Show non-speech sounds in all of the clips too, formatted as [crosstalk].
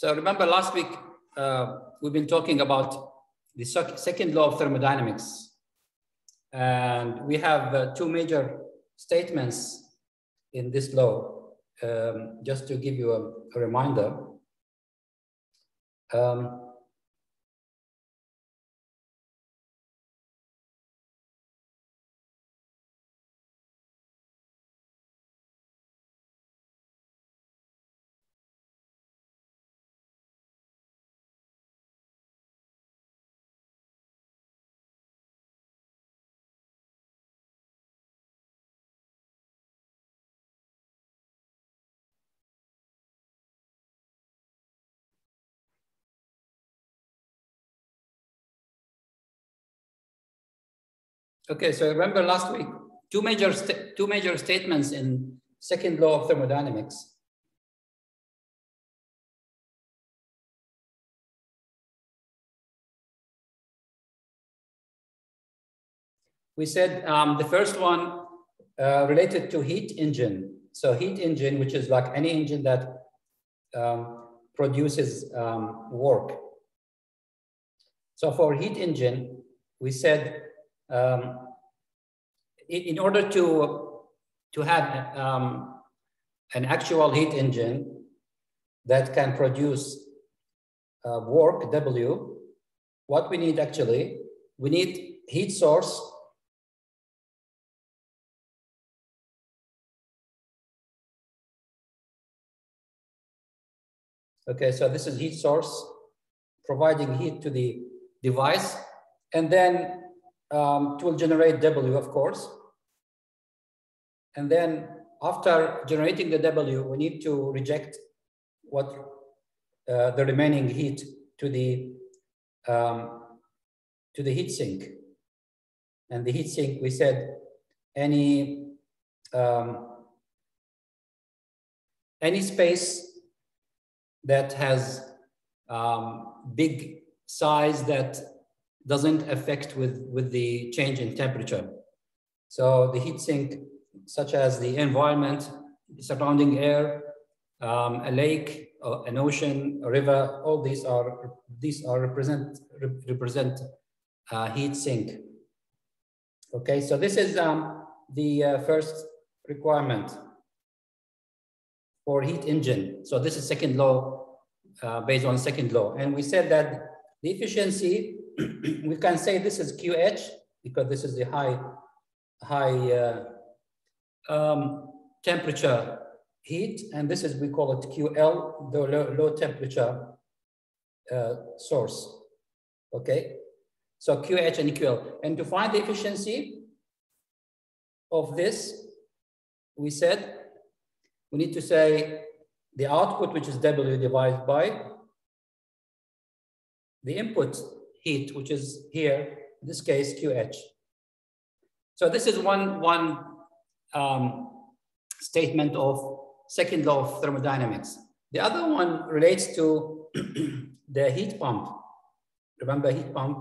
So remember last week, uh, we've been talking about the second law of thermodynamics. And we have uh, two major statements in this law, um, just to give you a, a reminder. Um, Okay, so remember last week, two major, two major statements in second law of thermodynamics. We said um, the first one uh, related to heat engine. So heat engine, which is like any engine that um, produces um, work. So for heat engine, we said um, in, in, order to, to have um, an actual heat engine that can produce uh, work, W, what we need actually, we need heat source Okay, so this is heat source providing heat to the device. And then um, it will generate W, of course. And then after generating the W, we need to reject what uh, the remaining heat to the um, to the heat sink. And the heat sink, we said any um, any space that has um, big size that doesn't affect with, with the change in temperature. So the heat sink, such as the environment, surrounding air, um, a lake, uh, an ocean, a river, all these are these are represent represent uh, heat sink. Okay, so this is um, the uh, first requirement for heat engine. So this is second law uh, based on second law, and we said that the efficiency we can say this is QH because this is the high, high uh, um, temperature heat, and this is, we call it QL, the low, low temperature uh, source, okay? So QH and QL. And to find the efficiency of this, we said we need to say the output, which is W divided by the input heat, which is here, in this case, QH. So this is one, one um, statement of second law of thermodynamics. The other one relates to [clears throat] the heat pump. Remember heat pump?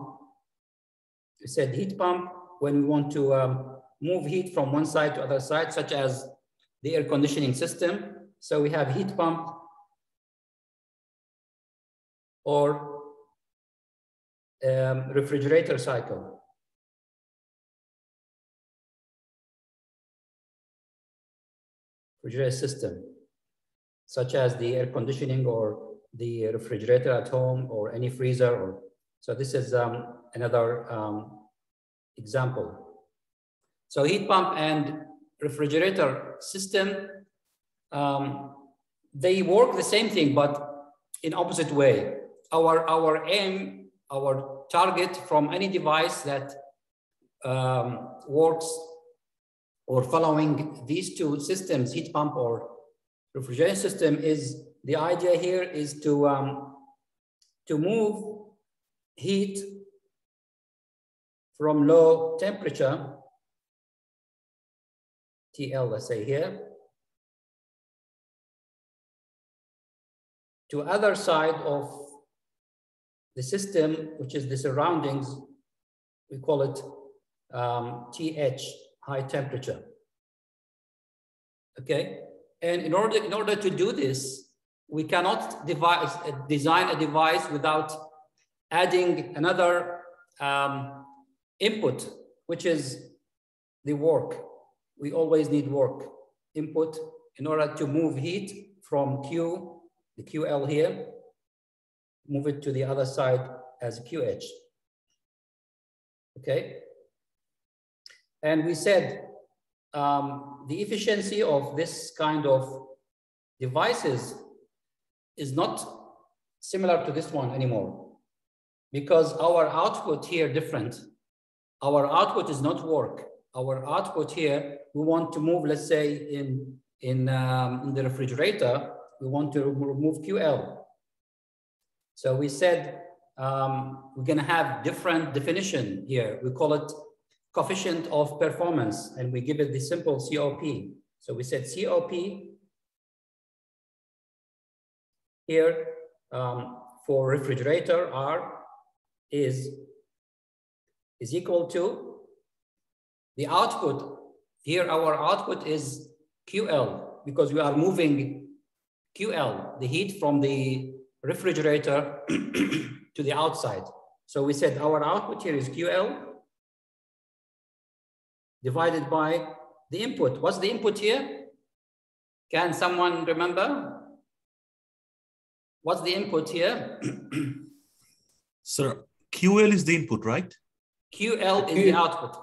We said heat pump when we want to um, move heat from one side to other side, such as the air conditioning system. So we have heat pump or um, refrigerator cycle. Refrigerator system, such as the air conditioning or the refrigerator at home or any freezer. Or, so this is um, another um, example. So heat pump and refrigerator system, um, they work the same thing, but in opposite way. Our, our aim our target from any device that um, works or following these two systems, heat pump or refrigeration system is the idea here is to, um, to move heat from low temperature, TL, let's say here, to other side of the system, which is the surroundings, we call it um, TH, high temperature. Okay, and in order, in order to do this, we cannot device, design a device without adding another um, input, which is the work. We always need work input in order to move heat from Q, the QL here, move it to the other side as QH. Okay. And we said um, the efficiency of this kind of devices is not similar to this one anymore because our output here different. Our output is not work. Our output here, we want to move, let's say in, in, um, in the refrigerator, we want to remove QL. So we said um, we're gonna have different definition here. We call it coefficient of performance and we give it the simple COP. So we said COP here um, for refrigerator R is, is equal to the output. Here our output is QL because we are moving QL, the heat from the refrigerator [clears throat] to the outside. So we said our output here is QL divided by the input. What's the input here? Can someone remember? What's the input here? Sir, QL is the input, right? QL is the output.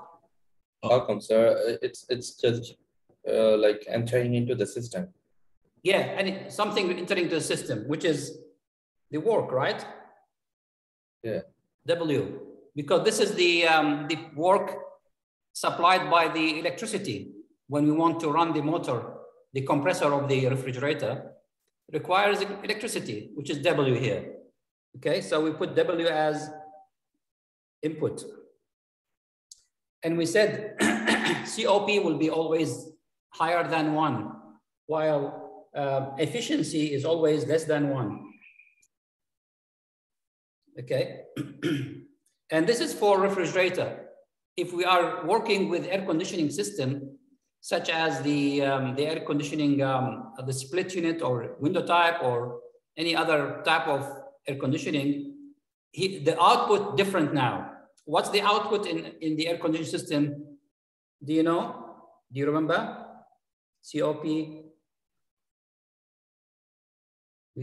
Welcome, sir. It's it's just uh, like entering into the system. Yeah, and something entering into the system, which is the work, right? Yeah. W, because this is the um, the work supplied by the electricity when we want to run the motor, the compressor of the refrigerator requires electricity, which is W here. Okay, so we put W as input. And we said [coughs] COP will be always higher than one, while uh, efficiency is always less than one. Okay, [clears throat] and this is for refrigerator if we are working with air conditioning system, such as the, um, the air conditioning, um, the split unit or window type or any other type of air conditioning, he, the output different now. What's the output in, in the air conditioning system? Do you know? Do you remember? COP. We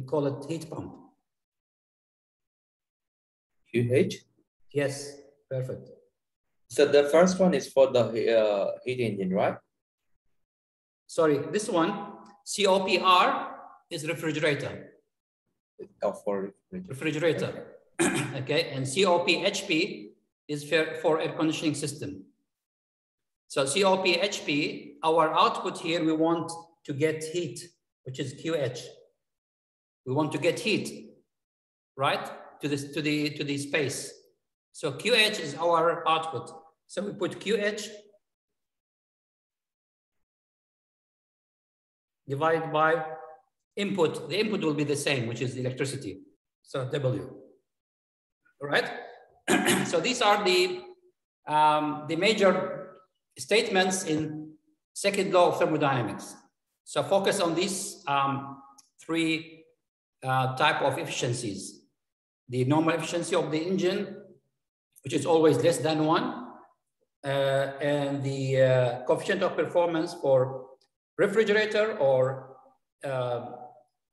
call it heat pump. QH? Yes, perfect. So the first one is for the uh, heat engine, right? Sorry, this one, COPR is refrigerator. Oh, for refrigerator. refrigerator. okay, [coughs] and COPHP is for, for air conditioning system. So COPHP, our output here, we want to get heat, which is QH. We want to get heat, right? To this to the to the space. So QH is our output. So we put QH divided by input. The input will be the same, which is the electricity. So W, all right? [clears throat] so these are the, um, the major statements in second law of thermodynamics. So focus on these um, three uh, type of efficiencies. The normal efficiency of the engine, which is always less than one. Uh, and the uh, coefficient of performance for refrigerator or uh,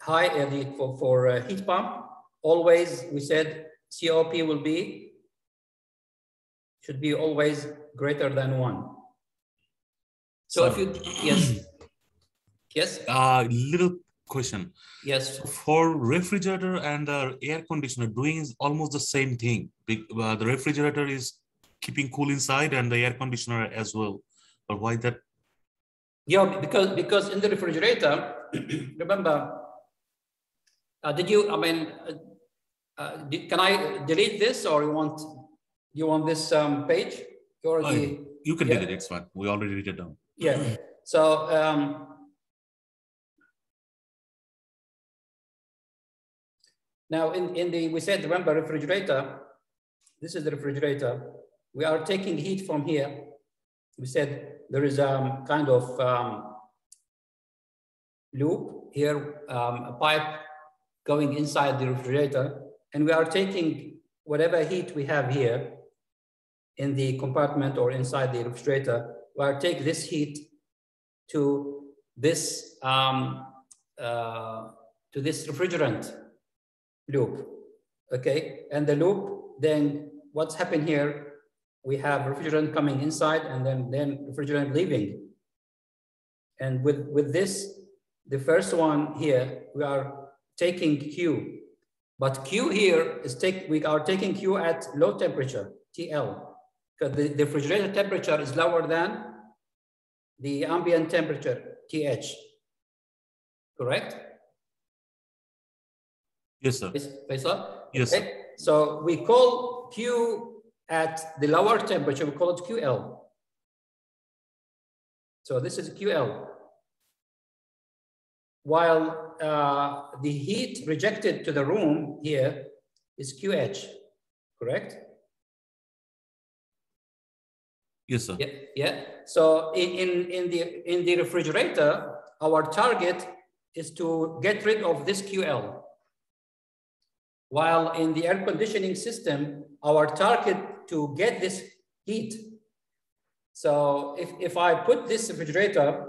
high for, for heat pump, always we said COP will be, should be always greater than one. So, so if you, yes, [clears throat] yes. Uh, little question. Yes. For refrigerator and uh, air conditioner, doing is almost the same thing. Uh, the refrigerator is keeping cool inside and the air conditioner as well. But why that? Yeah, because because in the refrigerator, [clears throat] remember, uh, did you? I mean, uh, uh, did, can I delete this or you want you want this um, page? You already. Oh, you can yeah. delete it. It's fine. We already did it down. Yeah. So. Um, Now, in, in the, we said, remember refrigerator, this is the refrigerator. We are taking heat from here. We said there is a um, kind of um, loop here, um, a pipe going inside the refrigerator, and we are taking whatever heat we have here in the compartment or inside the refrigerator, we are take this heat to this um, uh, to this refrigerant loop, okay? And the loop, then what's happened here? We have refrigerant coming inside and then, then refrigerant leaving. And with, with this, the first one here, we are taking Q, but Q here is take, we are taking Q at low temperature, TL, because the, the refrigerator temperature is lower than the ambient temperature, TH, correct? Yes, sir. Faisal? Yes, sir. Okay. So we call Q at the lower temperature, we call it QL. So this is QL. While uh, the heat rejected to the room here is QH, correct? Yes, sir. Yeah, yeah. So in, in, in, the, in the refrigerator, our target is to get rid of this QL. While in the air conditioning system, our target to get this heat. So if, if I put this refrigerator,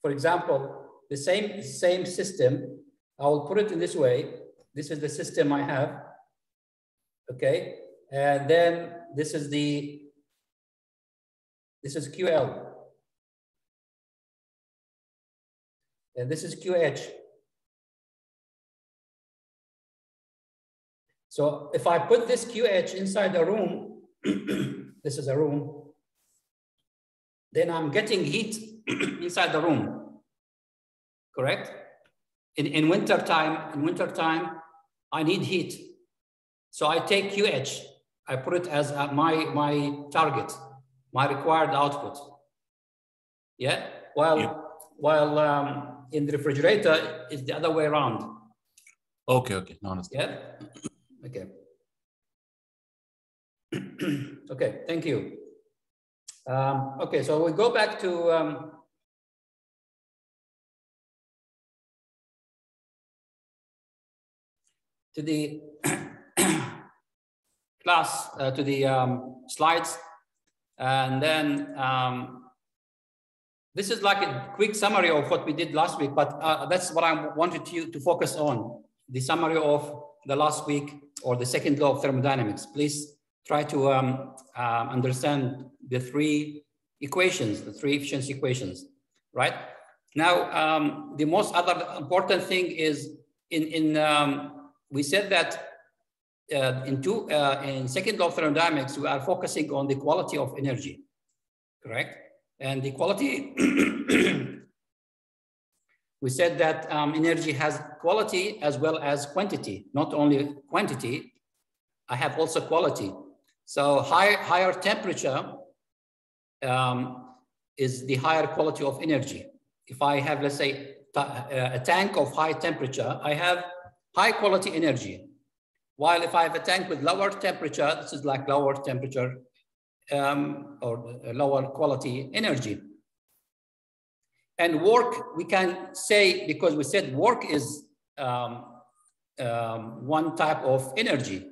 for example, the same, same system, I will put it in this way. This is the system I have, okay? And then this is the, this is QL. And this is QH. So if I put this QH inside the room, [clears throat] this is a room, then I'm getting heat [clears throat] inside the room, correct? In, in winter time, in winter time, I need heat. So I take QH, I put it as my, my target, my required output. Yeah, while, yeah. while um, in the refrigerator, it's the other way around. Okay, okay, no, Yeah. Okay. [clears throat] okay, thank you. Um, okay, so we go back to um, to the [clears throat] class, uh, to the um, slides, and then um, this is like a quick summary of what we did last week, but uh, that's what I wanted you to focus on, the summary of the last week or the second law of thermodynamics. Please try to um, uh, understand the three equations, the three efficiency equations, right? Now, um, the most other important thing is in, in um, we said that uh, in, two, uh, in second law of thermodynamics, we are focusing on the quality of energy, correct? And the quality [clears throat] we said that um, energy has quality as well as quantity, not only quantity, I have also quality. So high, higher temperature um, is the higher quality of energy. If I have, let's say, uh, a tank of high temperature, I have high quality energy. While if I have a tank with lower temperature, this is like lower temperature um, or lower quality energy. And work, we can say, because we said work is um, um, one type of energy.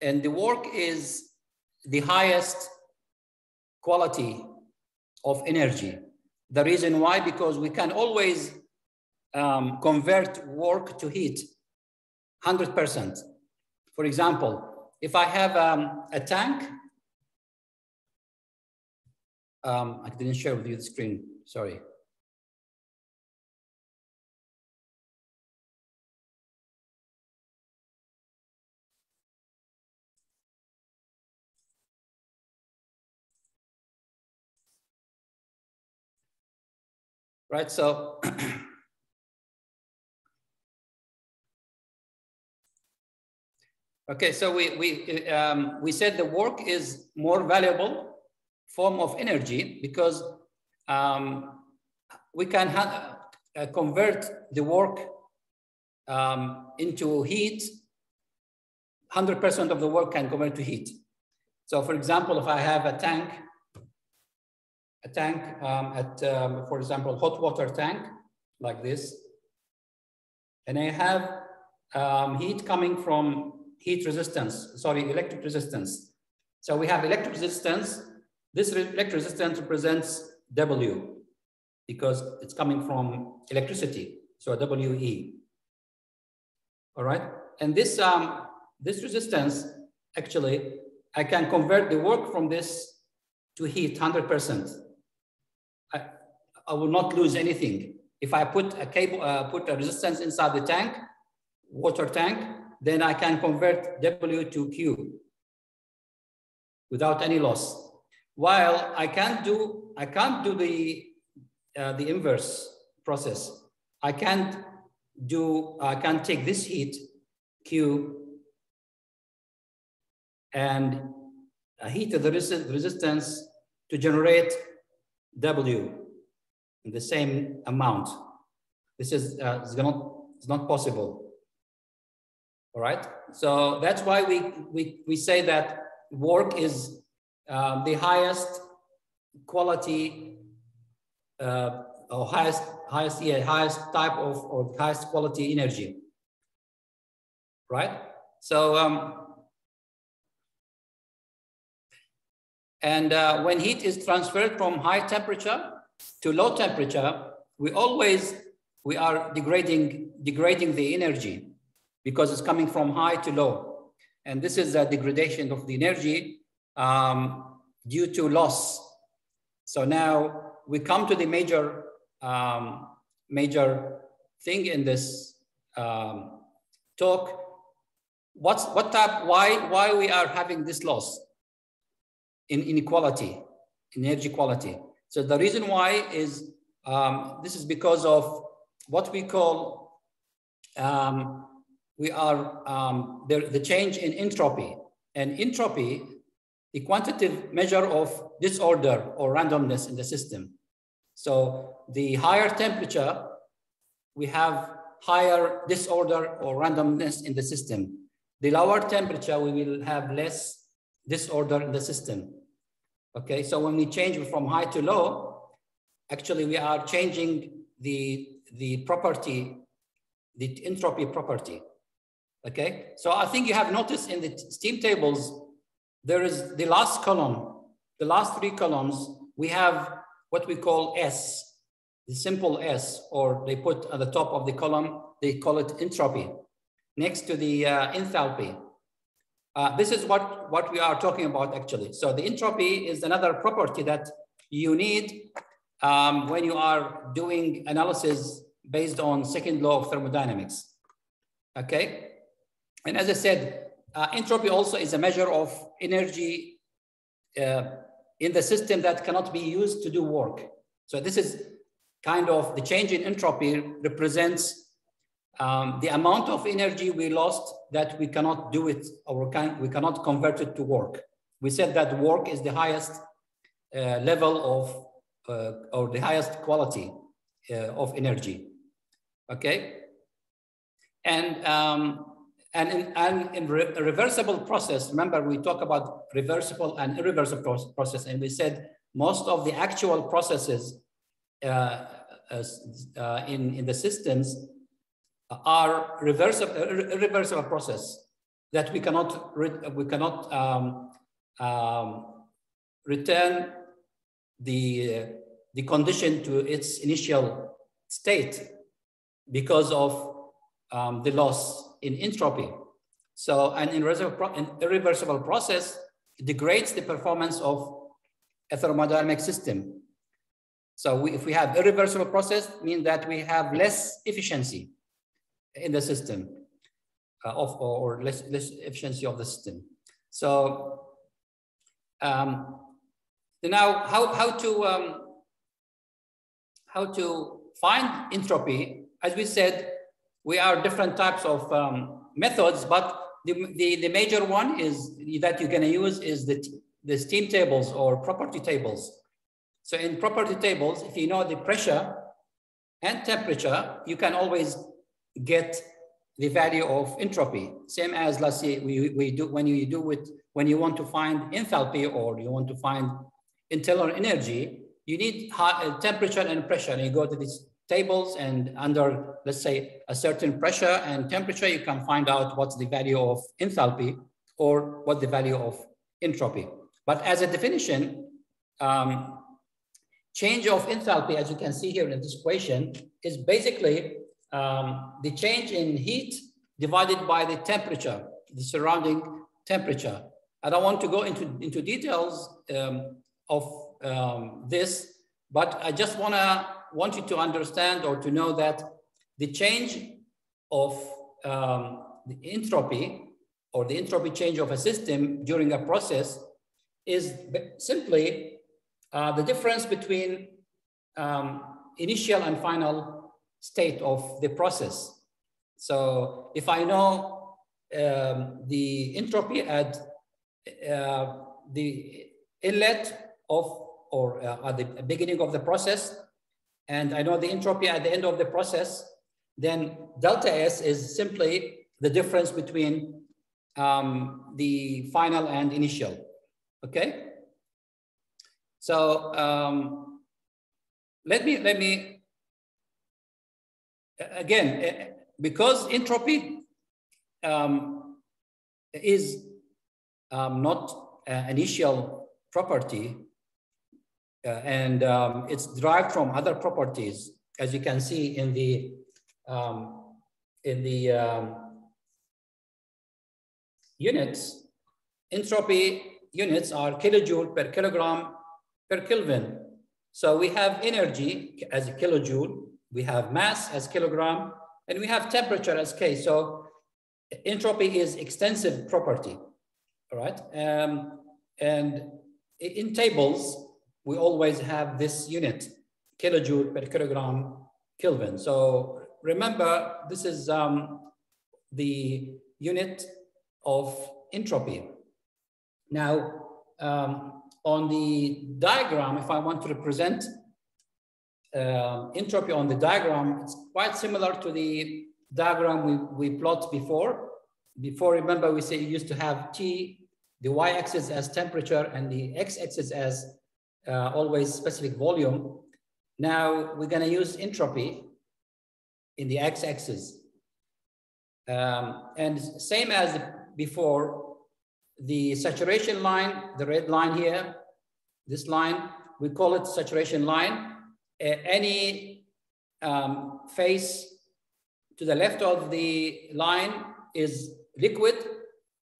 And the work is the highest quality of energy. The reason why, because we can always um, convert work to heat 100%. For example, if I have um, a tank, um, I didn't share with you the screen, sorry. Right? So [clears throat] okay, so we we um, we said the work is more valuable form of energy because um, we can uh, convert the work um, into heat. 100% of the work can convert to heat. So for example, if I have a tank a tank um, at, um, for example, hot water tank like this. And I have um, heat coming from heat resistance, sorry, electric resistance. So we have electric resistance. This electric resistance represents W because it's coming from electricity, so WE. All right, and this, um, this resistance, actually, I can convert the work from this to heat 100%. I, I will not lose anything. If I put a cable, uh, put a resistance inside the tank, water tank, then I can convert W to Q without any loss. While I can't do, I can't do the, uh, the inverse process. I can't do, I can't take this heat, Q, and heat the resistance to generate W in the same amount. This is, uh, is not, it's not possible. All right. So that's why we, we, we say that work is um, the highest quality uh, or highest, highest, yeah, highest type of or highest quality energy. Right. So, um, and uh, when heat is transferred from high temperature to low temperature, we always, we are degrading, degrading the energy because it's coming from high to low. And this is a degradation of the energy um, due to loss. So now we come to the major, um, major thing in this um, talk. What's, what type, why, why we are having this loss in inequality, in energy quality. So the reason why is um, this is because of what we call um, we are um, the, the change in entropy. And entropy, the quantitative measure of disorder or randomness in the system. So the higher temperature, we have higher disorder or randomness in the system. The lower temperature, we will have less disorder in the system. Okay, so when we change from high to low, actually we are changing the, the property, the entropy property. Okay, so I think you have noticed in the steam tables, there is the last column, the last three columns, we have what we call S, the simple S, or they put at the top of the column, they call it entropy, next to the uh, enthalpy. Uh, this is what, what we are talking about actually. So the entropy is another property that you need um, when you are doing analysis based on second law of thermodynamics. Okay, and as I said, uh, entropy also is a measure of energy uh, in the system that cannot be used to do work. So this is kind of the change in entropy represents um, the amount of energy we lost that we cannot do it or can, we cannot convert it to work. We said that work is the highest uh, level of uh, or the highest quality uh, of energy. Okay. And um, and in, and in re reversible process, remember we talk about reversible and irreversible process, and we said most of the actual processes uh, uh, in, in the systems are reversible, irreversible process that we cannot, we cannot um, um, return the, the condition to its initial state because of um, the loss in entropy. So an irreversible process degrades the performance of a thermodynamic system. So we, if we have irreversible process, mean that we have less efficiency in the system uh, of, or less, less efficiency of the system. So um, now how, how to um, how to find entropy, as we said, we are different types of um, methods, but the, the, the, major one is that you're to use is the, the steam tables or property tables. So in property tables, if you know the pressure and temperature, you can always get the value of entropy. Same as let's say we, we do when you do it, when you want to find enthalpy or you want to find internal energy, you need uh, temperature and pressure and you go to these tables and under, let's say, a certain pressure and temperature, you can find out what's the value of enthalpy or what the value of entropy. But as a definition, um, change of enthalpy, as you can see here in this equation, is basically um, the change in heat divided by the temperature, the surrounding temperature. I don't want to go into, into details um, of um, this, but I just wanna want you to understand or to know that the change of um, the entropy or the entropy change of a system during a process is simply uh, the difference between um, initial and final state of the process. So if I know um, the entropy at uh, the inlet of or uh, at the beginning of the process, and I know the entropy at the end of the process, then delta S is simply the difference between um, the final and initial, okay? So um, let me, let me, again, eh, because entropy um, is um, not an initial property, uh, and um, it's derived from other properties, as you can see in the um, in the um, units. Entropy units are kilojoule per kilogram per Kelvin. So we have energy as a kilojoule, we have mass as kilogram, and we have temperature as K. So entropy is extensive property, all right? Um, and in tables, we always have this unit, kilojoule per kilogram Kelvin. So remember, this is um, the unit of entropy. Now, um, on the diagram, if I want to represent uh, entropy on the diagram, it's quite similar to the diagram we, we plot before. Before, remember, we say you used to have T, the y-axis as temperature and the x-axis as uh, always specific volume. Now we're going to use entropy in the x-axis. Um, and same as before, the saturation line, the red line here, this line, we call it saturation line. Any um, phase to the left of the line is liquid.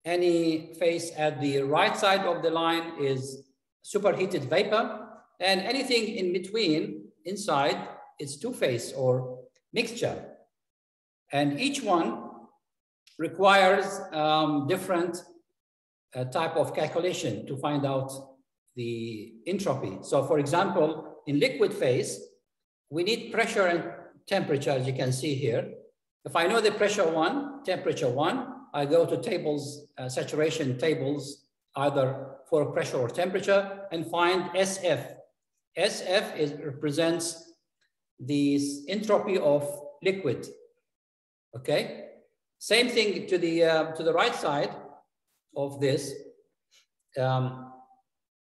Any phase at the right side of the line is superheated vapor. And anything in between, inside, is two-phase or mixture. And each one requires um, different uh, type of calculation to find out the entropy. So for example, in liquid phase, we need pressure and temperature, as you can see here. If I know the pressure one, temperature one, I go to tables, uh, saturation tables, either for pressure or temperature, and find SF. SF is, represents the entropy of liquid, okay? Same thing to the, uh, to the right side of this. Um,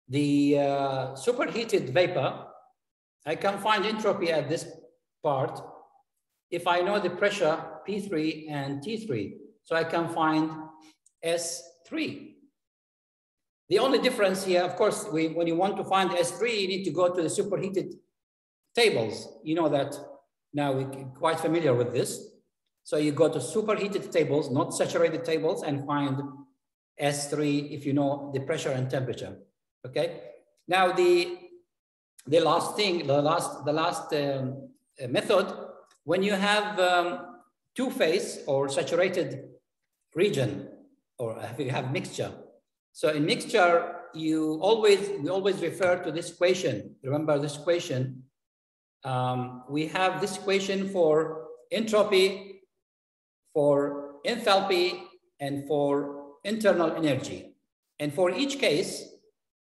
the uh, superheated vapor, I can find entropy at this part if I know the pressure P3 and T3. So I can find S3. The only difference here, of course, we, when you want to find S3, you need to go to the superheated tables. You know that now we're quite familiar with this. So you go to superheated tables, not saturated tables, and find S3 if you know the pressure and temperature. Okay. Now the the last thing, the last the last um, uh, method, when you have um, two phase or saturated region, or if you have mixture. So in mixture, you always we always refer to this equation. Remember this equation. Um, we have this equation for entropy, for enthalpy, and for internal energy. And for each case,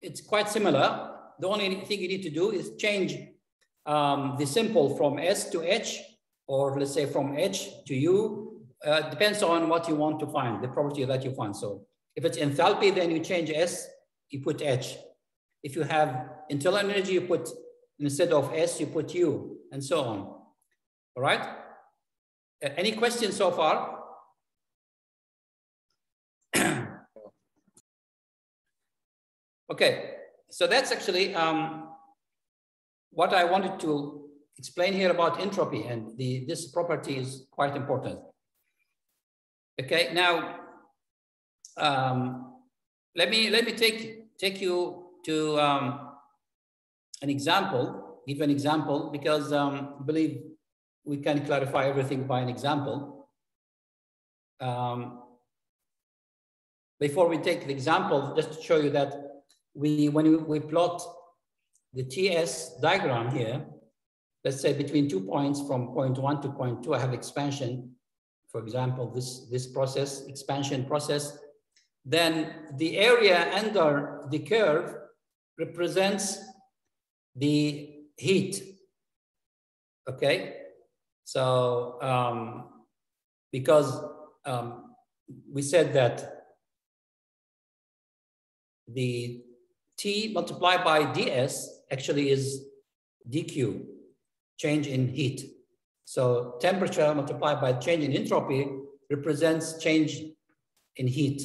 it's quite similar. The only thing you need to do is change um, the symbol from S to H, or let's say from H to U. Uh, depends on what you want to find, the property that you find. So if it's enthalpy, then you change S, you put H. If you have internal energy, you put, instead of S, you put U, and so on. All right. Uh, any questions so far? [clears throat] okay, so that's actually um, what I wanted to explain here about entropy and the, this property is quite important. Okay, now um, let me let me take take you to um, an example, give an example because um, I believe we can clarify everything by an example. Um, before we take the example, just to show you that we when we, plot the TS diagram here, let's say between two points from point one to point two, I have expansion. For example, this, this process, expansion process, then the area under the curve represents the heat, okay? So, um, because um, we said that the T multiplied by ds actually is dq, change in heat. So temperature multiplied by change in entropy represents change in heat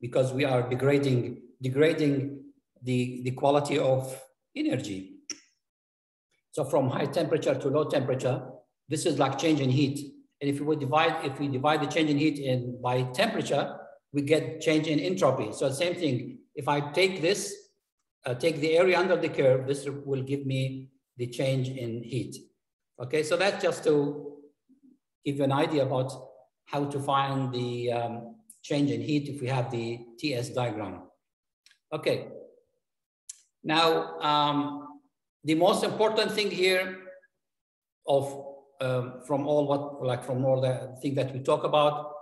because we are degrading, degrading the, the quality of energy. So from high temperature to low temperature, this is like change in heat. And if we divide, if we divide the change in heat in by temperature, we get change in entropy. So same thing. If I take this, uh, take the area under the curve, this will give me the change in heat. Okay, so that's just to give you an idea about how to find the um, change in heat if we have the TS diagram. Okay. Now, um, the most important thing here of um, from all what like from all the thing that we talk about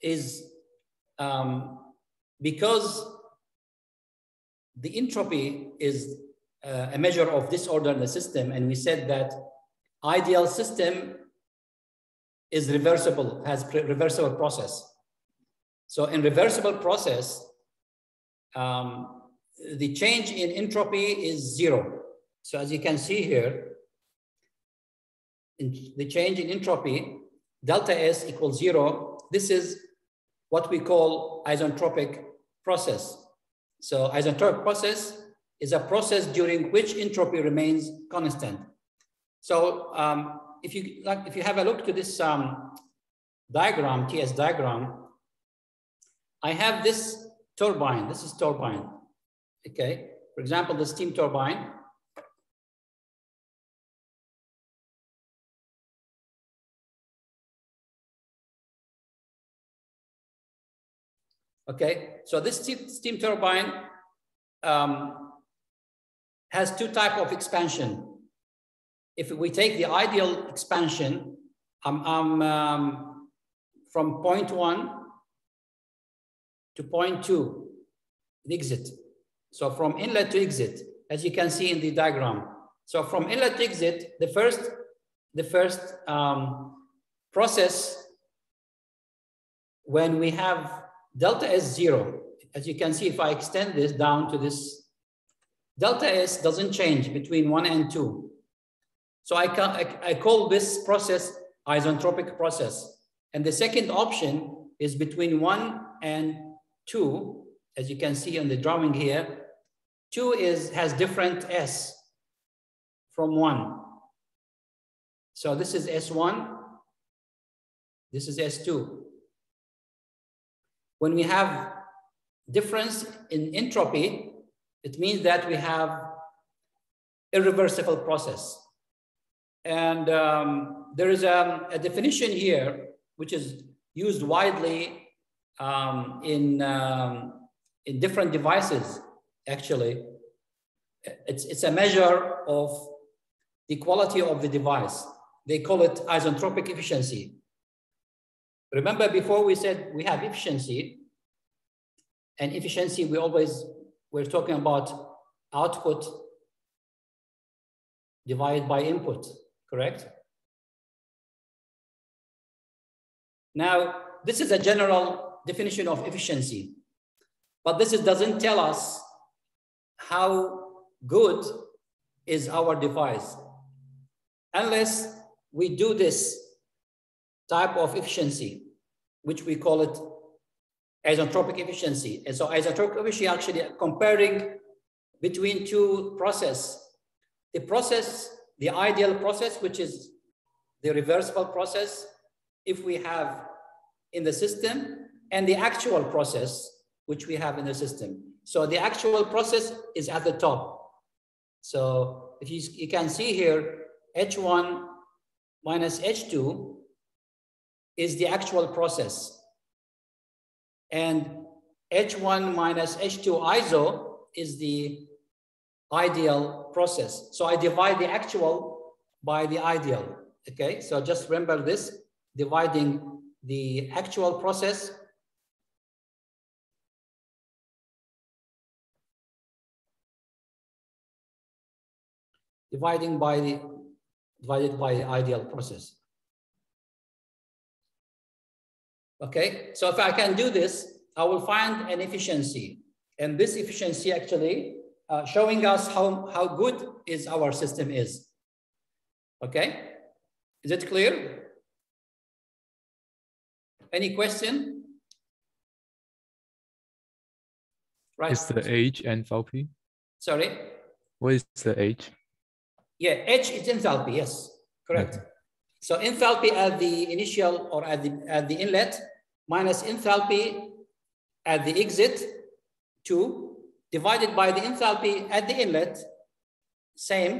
is um, because the entropy is uh, a measure of disorder in the system, and we said that ideal system is reversible, has reversible process. So in reversible process, um, the change in entropy is zero. So as you can see here, the change in entropy, delta S equals zero. This is what we call isentropic process. So isentropic process is a process during which entropy remains constant. So um, if you like, if you have a look to this um, diagram, TS diagram, I have this turbine. This is turbine. Okay. For example, the steam turbine. Okay. So this steam turbine um, has two type of expansion. If we take the ideal expansion, I'm, I'm um, from point one to point two, the exit. So from inlet to exit, as you can see in the diagram. So from inlet to exit, the first, the first um, process when we have delta S zero, as you can see, if I extend this down to this, delta S doesn't change between one and two. So I, can, I, I call this process isentropic process. And the second option is between one and two, as you can see on the drawing here, two is has different S from one. So this is S1, this is S2. When we have difference in entropy, it means that we have irreversible process. And um, there is a, a definition here, which is used widely um, in, um, in different devices, actually. It's, it's a measure of the quality of the device. They call it isentropic efficiency. Remember before we said we have efficiency, and efficiency, we always, we're talking about output divided by input, correct? Now, this is a general definition of efficiency. But this is, doesn't tell us how good is our device. Unless we do this type of efficiency, which we call it isentropic efficiency. And so isentropic efficiency actually comparing between two process. The process, the ideal process, which is the reversible process, if we have in the system, and the actual process, which we have in the system. So the actual process is at the top. So if you, you can see here, H1 minus H2 is the actual process. And H1 minus H2 iso is the ideal process. So I divide the actual by the ideal, okay? So just remember this, dividing the actual process dividing by the divided by the ideal process. Okay, so if I can do this, I will find an efficiency. And this efficiency actually uh, showing us how, how good is our system is. Okay, is it clear? Any question? Right. Is the H enthalpy? Sorry? What is the H? Yeah, H is enthalpy, yes, correct. Okay. So enthalpy at the initial or at the, at the inlet minus enthalpy at the exit, two, divided by the enthalpy at the inlet, same,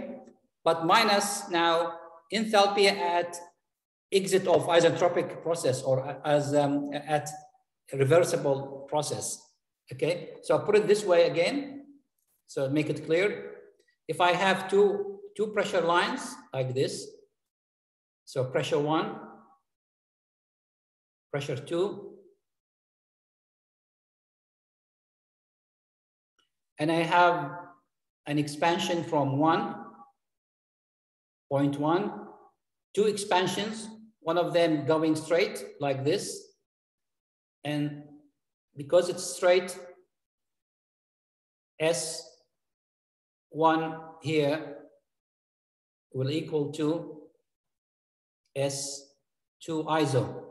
but minus now enthalpy at exit of isentropic process or as um, at reversible process. Okay, so I'll put it this way again, so make it clear. If I have two two pressure lines like this. So pressure one, pressure two, and I have an expansion from one point one, two expansions, one of them going straight like this. And because it's straight, S1 here will equal to S2 iso.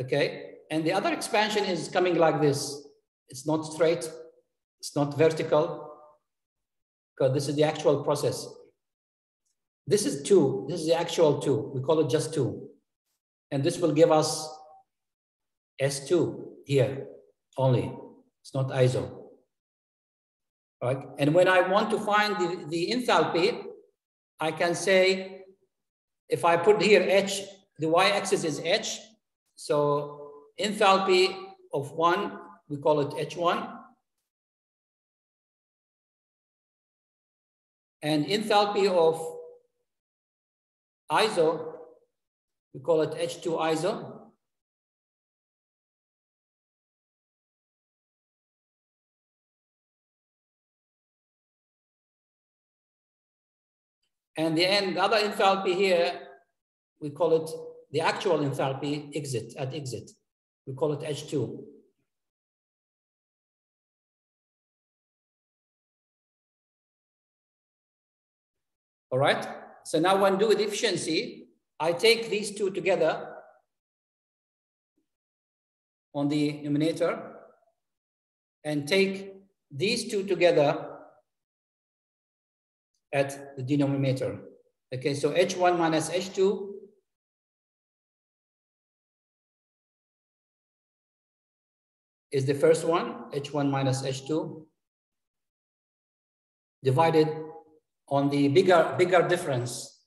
Okay, and the other expansion is coming like this. It's not straight, it's not vertical, because this is the actual process. This is two, this is the actual two. We call it just two. And this will give us S2 here only. It's not ISO right? And when I want to find the, the enthalpy, I can say, if I put here H, the y-axis is H, so enthalpy of one, we call it H1. And enthalpy of iso, we call it H2 iso. And the end, the other enthalpy here, we call it the actual enthalpy exit at exit. We call it H2. All right. So now when do the efficiency, I take these two together on the numerator and take these two together at the denominator. Okay, so H1 minus H2 is the first one, H1 minus H2, divided on the bigger, bigger difference,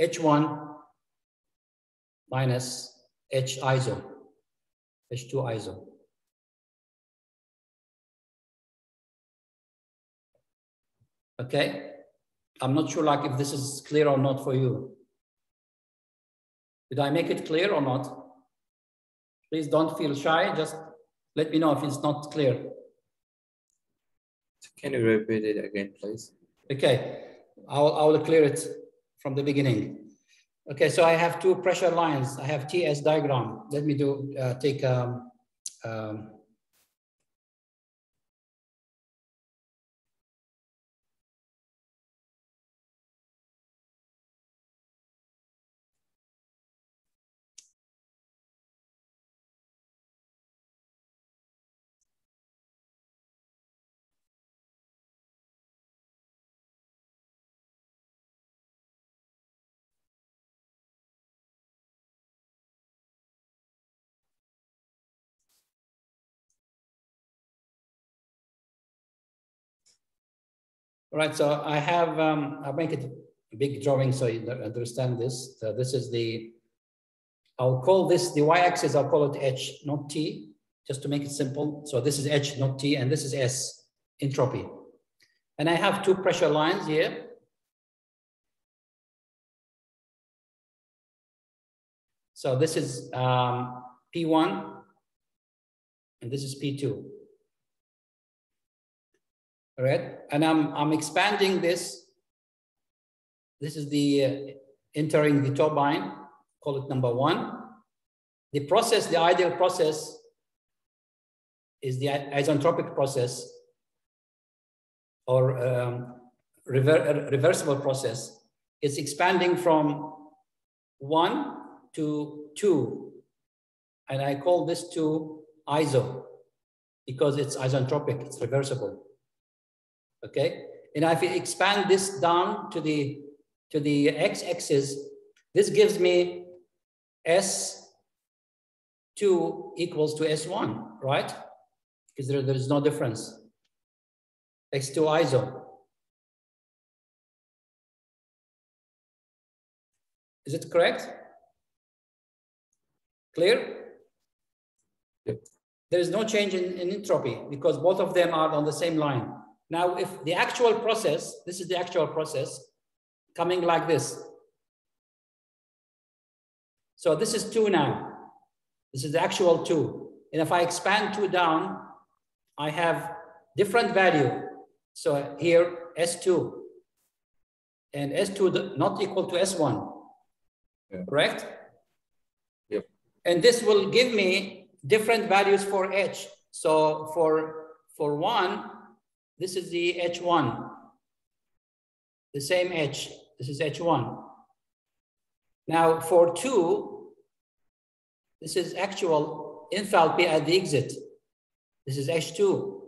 H1 minus H iso, H2 iso. Okay, I'm not sure like if this is clear or not for you. Did I make it clear or not? Please don't feel shy. Just let me know if it's not clear. Can you repeat it again, please? Okay, I'll, I will clear it from the beginning. Okay, so I have two pressure lines. I have TS diagram. Let me do uh, take um, um, All right, so I have, um, I'll make it a big drawing so you understand this. So this is the, I'll call this the y-axis, I'll call it h, not t, just to make it simple. So this is h, not t, and this is s, entropy. And I have two pressure lines here. So this is um, P1, and this is P2. All right, and I'm, I'm expanding this. This is the uh, entering the turbine, call it number one. The process, the ideal process is the isentropic process or um, rever reversible process. It's expanding from one to two. And I call this two iso because it's isentropic, it's reversible okay? And if I expand this down to the, to the x-axis, this gives me S2 equals to S1, right? Because there, there is no difference. X2 iso. Is it correct? Clear? Yep. There is no change in, in entropy because both of them are on the same line. Now, if the actual process, this is the actual process coming like this. So this is two now. This is the actual two. And if I expand two down, I have different value. So here, S2 and S2 not equal to S1, yeah. correct? Yep. And this will give me different values for H. So for, for one, this is the H1, the same H. This is H1. Now for two, this is actual enthalpy at the exit. This is H2.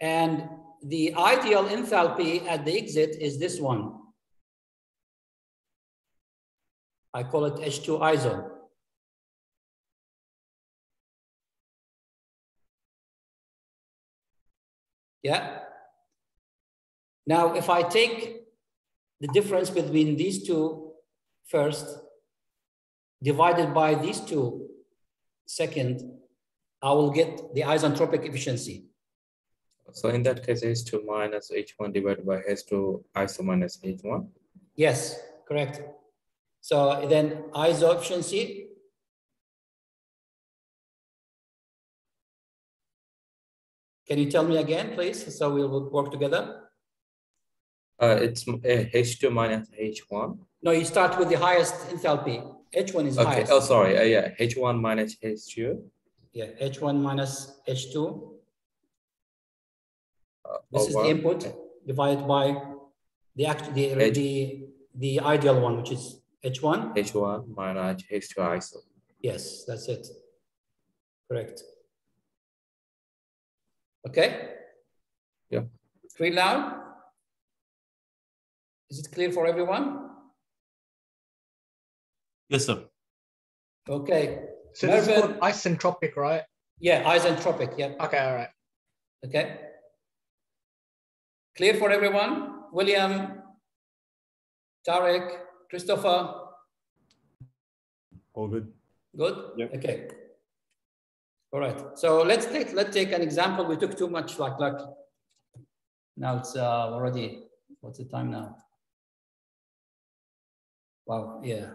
And the ideal enthalpy at the exit is this one. I call it H2 iso. Yeah. Now, if I take the difference between these two first, divided by these two second, I will get the isentropic efficiency. So in that case, H2 minus H1 divided by H2 iso minus H1? Yes, correct. So then iso efficiency Can you tell me again, please, so we will work together? Uh, it's uh, H2 minus H1. No, you start with the highest enthalpy. H1 is okay. highest. Oh, sorry. Uh, yeah, H1 minus H2. Yeah, H1 minus H2. Uh, this is the input divided by the act the, H the the ideal one, which is H1. H1 minus H2 iso. Yes, that's it. Correct. Okay? Yeah. Clear now? Is it clear for everyone? Yes, sir. Okay. So this is called isentropic, right? Yeah, isentropic. Yeah. Okay, all right. Okay. Clear for everyone? William, Tarek, Christopher? All good. Good? Yep. Okay. All right. So let's take let's take an example. We took too much like like now it's uh, already what's the time now? Wow, yeah.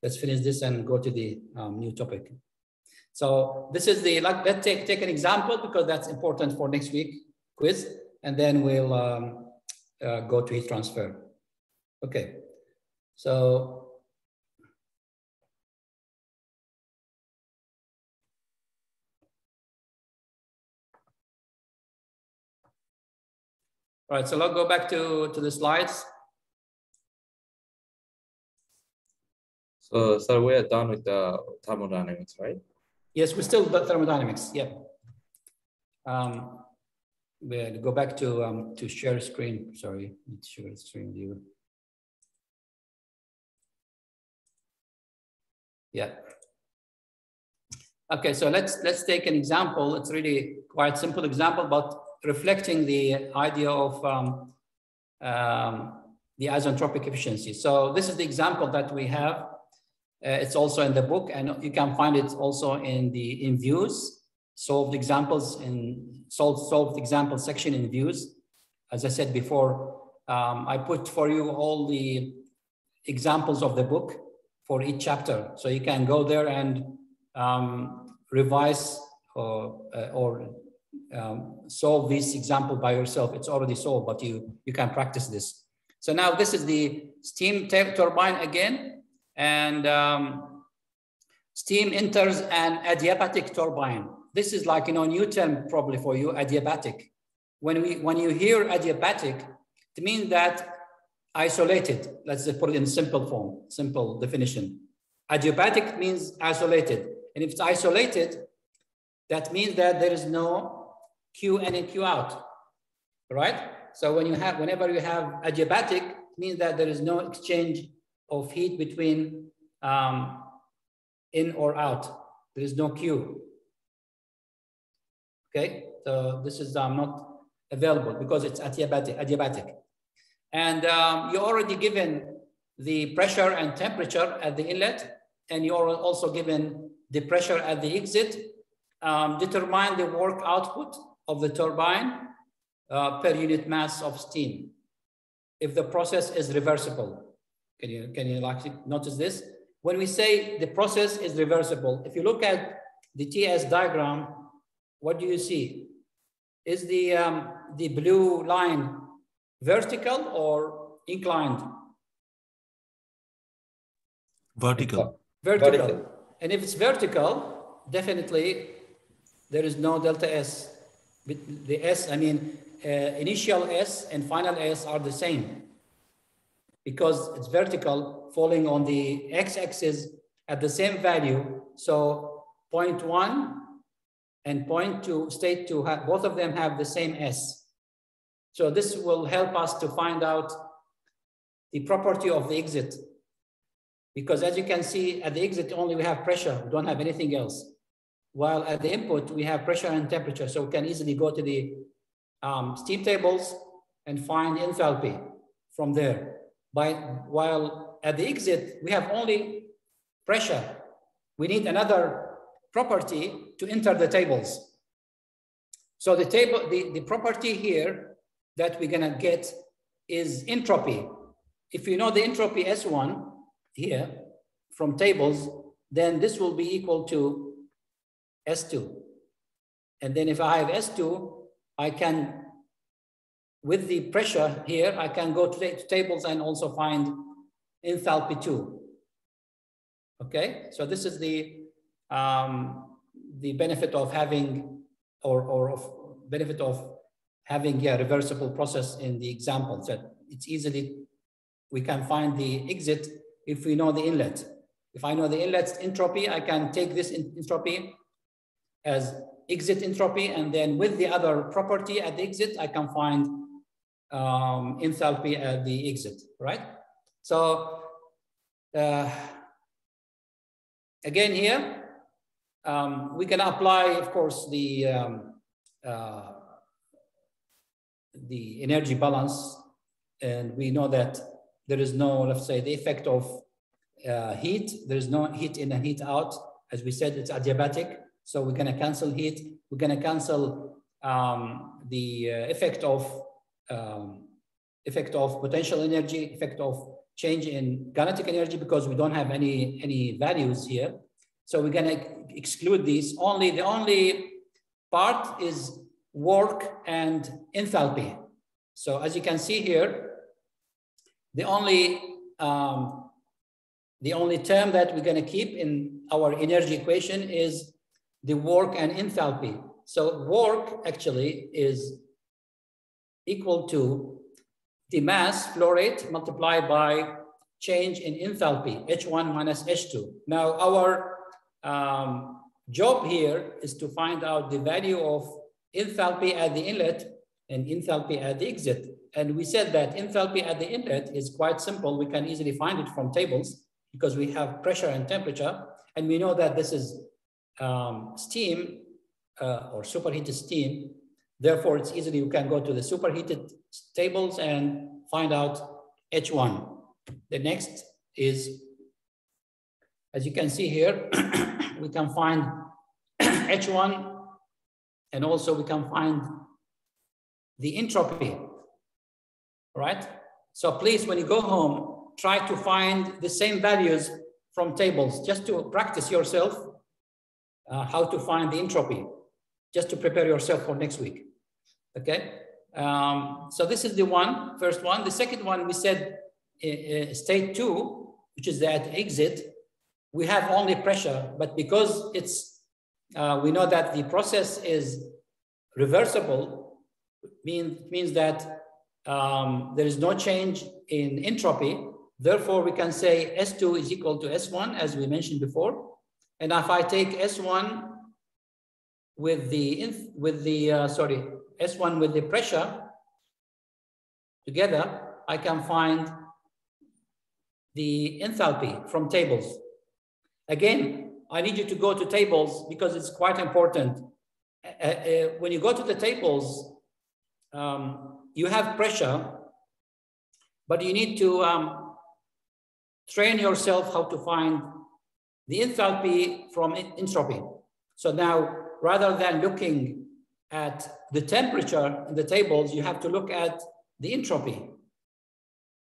Let's finish this and go to the um, new topic. So this is the like let's take take an example because that's important for next week quiz, and then we'll um, uh, go to heat transfer. Okay. So All right, so let's go back to, to the slides. So, so we are done with the thermodynamics, right? Yes, we're still thermodynamics. Yeah. Um, we'll go back to um, to share screen. Sorry, share screen view. Yeah. Okay, so let's let's take an example. It's really quite simple example, but reflecting the idea of um, um, the isentropic efficiency. So this is the example that we have. Uh, it's also in the book and you can find it also in the in views, solved examples in solved, solved example section in views. As I said before, um, I put for you all the examples of the book for each chapter. So you can go there and um, revise or, uh, or um, solve this example by yourself. It's already solved, but you, you can practice this. So now this is the steam turbine again, and um, steam enters an adiabatic turbine. This is like, you know, new term probably for you, adiabatic. When, we, when you hear adiabatic, it means that isolated. Let's put it in simple form, simple definition. Adiabatic means isolated. And if it's isolated, that means that there is no Q in and Q out, right? So when you have, whenever you have adiabatic, it means that there is no exchange of heat between um, in or out. There is no Q. Okay, so this is um, not available because it's adiabatic. adiabatic. And um, you're already given the pressure and temperature at the inlet, and you're also given the pressure at the exit. Um, determine the work output of the turbine uh, per unit mass of steam. If the process is reversible, can you, can you like notice this? When we say the process is reversible, if you look at the TS diagram, what do you see? Is the, um, the blue line vertical or inclined? Vertical. Vertical. Vertical. And if it's vertical, definitely there is no delta S. The S, I mean, uh, initial S and final S are the same because it's vertical falling on the x-axis at the same value. So point one and point two, state two, have, both of them have the same S. So this will help us to find out the property of the exit. Because as you can see at the exit only we have pressure, we don't have anything else. While at the input we have pressure and temperature. So we can easily go to the um, steam tables and find enthalpy from there. By, while at the exit, we have only pressure. We need another property to enter the tables. So the table, the, the property here that we're gonna get is entropy. If you know the entropy S1 here from tables, then this will be equal to S2. And then if I have S2, I can, with the pressure here, I can go to, to tables and also find enthalpy two. Okay, so this is the um, the benefit of having or, or of benefit of having a reversible process in the examples that it's easily we can find the exit if we know the inlet. If I know the inlet entropy, I can take this entropy as exit entropy, and then with the other property at the exit, I can find um, enthalpy at the exit, right? So uh, again here, um, we can apply, of course, the um, uh, the energy balance, and we know that there is no, let's say, the effect of uh, heat. There is no heat in and heat out. As we said, it's adiabatic. So we're going to cancel heat. We're going to cancel um, the uh, effect of um, effect of potential energy, effect of change in kinetic energy because we don't have any any values here. So we're going to exclude these. Only the only part is work and enthalpy. So as you can see here, the only um, the only term that we're going to keep in our energy equation is the work and enthalpy. So work actually is equal to the mass flow rate multiplied by change in enthalpy, H1 minus H2. Now our um, job here is to find out the value of enthalpy at the inlet and enthalpy at the exit. And we said that enthalpy at the inlet is quite simple. We can easily find it from tables because we have pressure and temperature. And we know that this is um, steam uh, or superheated steam Therefore, it's easily you can go to the superheated tables and find out H1. The next is, as you can see here, [coughs] we can find [coughs] H1 and also we can find the entropy, right? So please, when you go home, try to find the same values from tables just to practice yourself uh, how to find the entropy, just to prepare yourself for next week, okay? Um, so this is the one, first one. The second one, we said uh, uh, state two, which is that exit, we have only pressure, but because it's, uh, we know that the process is reversible, mean, means that um, there is no change in entropy. Therefore, we can say S2 is equal to S1, as we mentioned before. And if I take S1 with the, with the uh, sorry, S1 with the pressure together, I can find the enthalpy from tables. Again, I need you to go to tables because it's quite important. Uh, uh, when you go to the tables, um, you have pressure, but you need to um, train yourself how to find the enthalpy from entropy. So now, rather than looking at the temperature in the tables, you have to look at the entropy.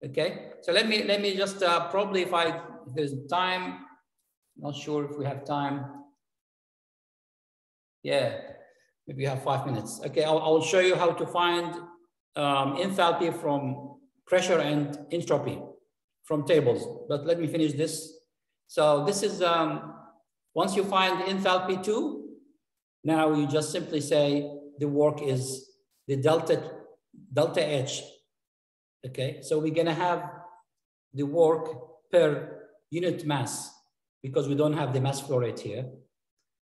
Okay, so let me let me just uh, probably if I if there's time, not sure if we have time. Yeah, maybe you have five minutes. Okay, I'll, I'll show you how to find um, enthalpy from pressure and entropy from tables. But let me finish this. So this is, um, once you find enthalpy two, now you just simply say the work is the delta, delta H. Okay, so we're gonna have the work per unit mass because we don't have the mass flow rate here.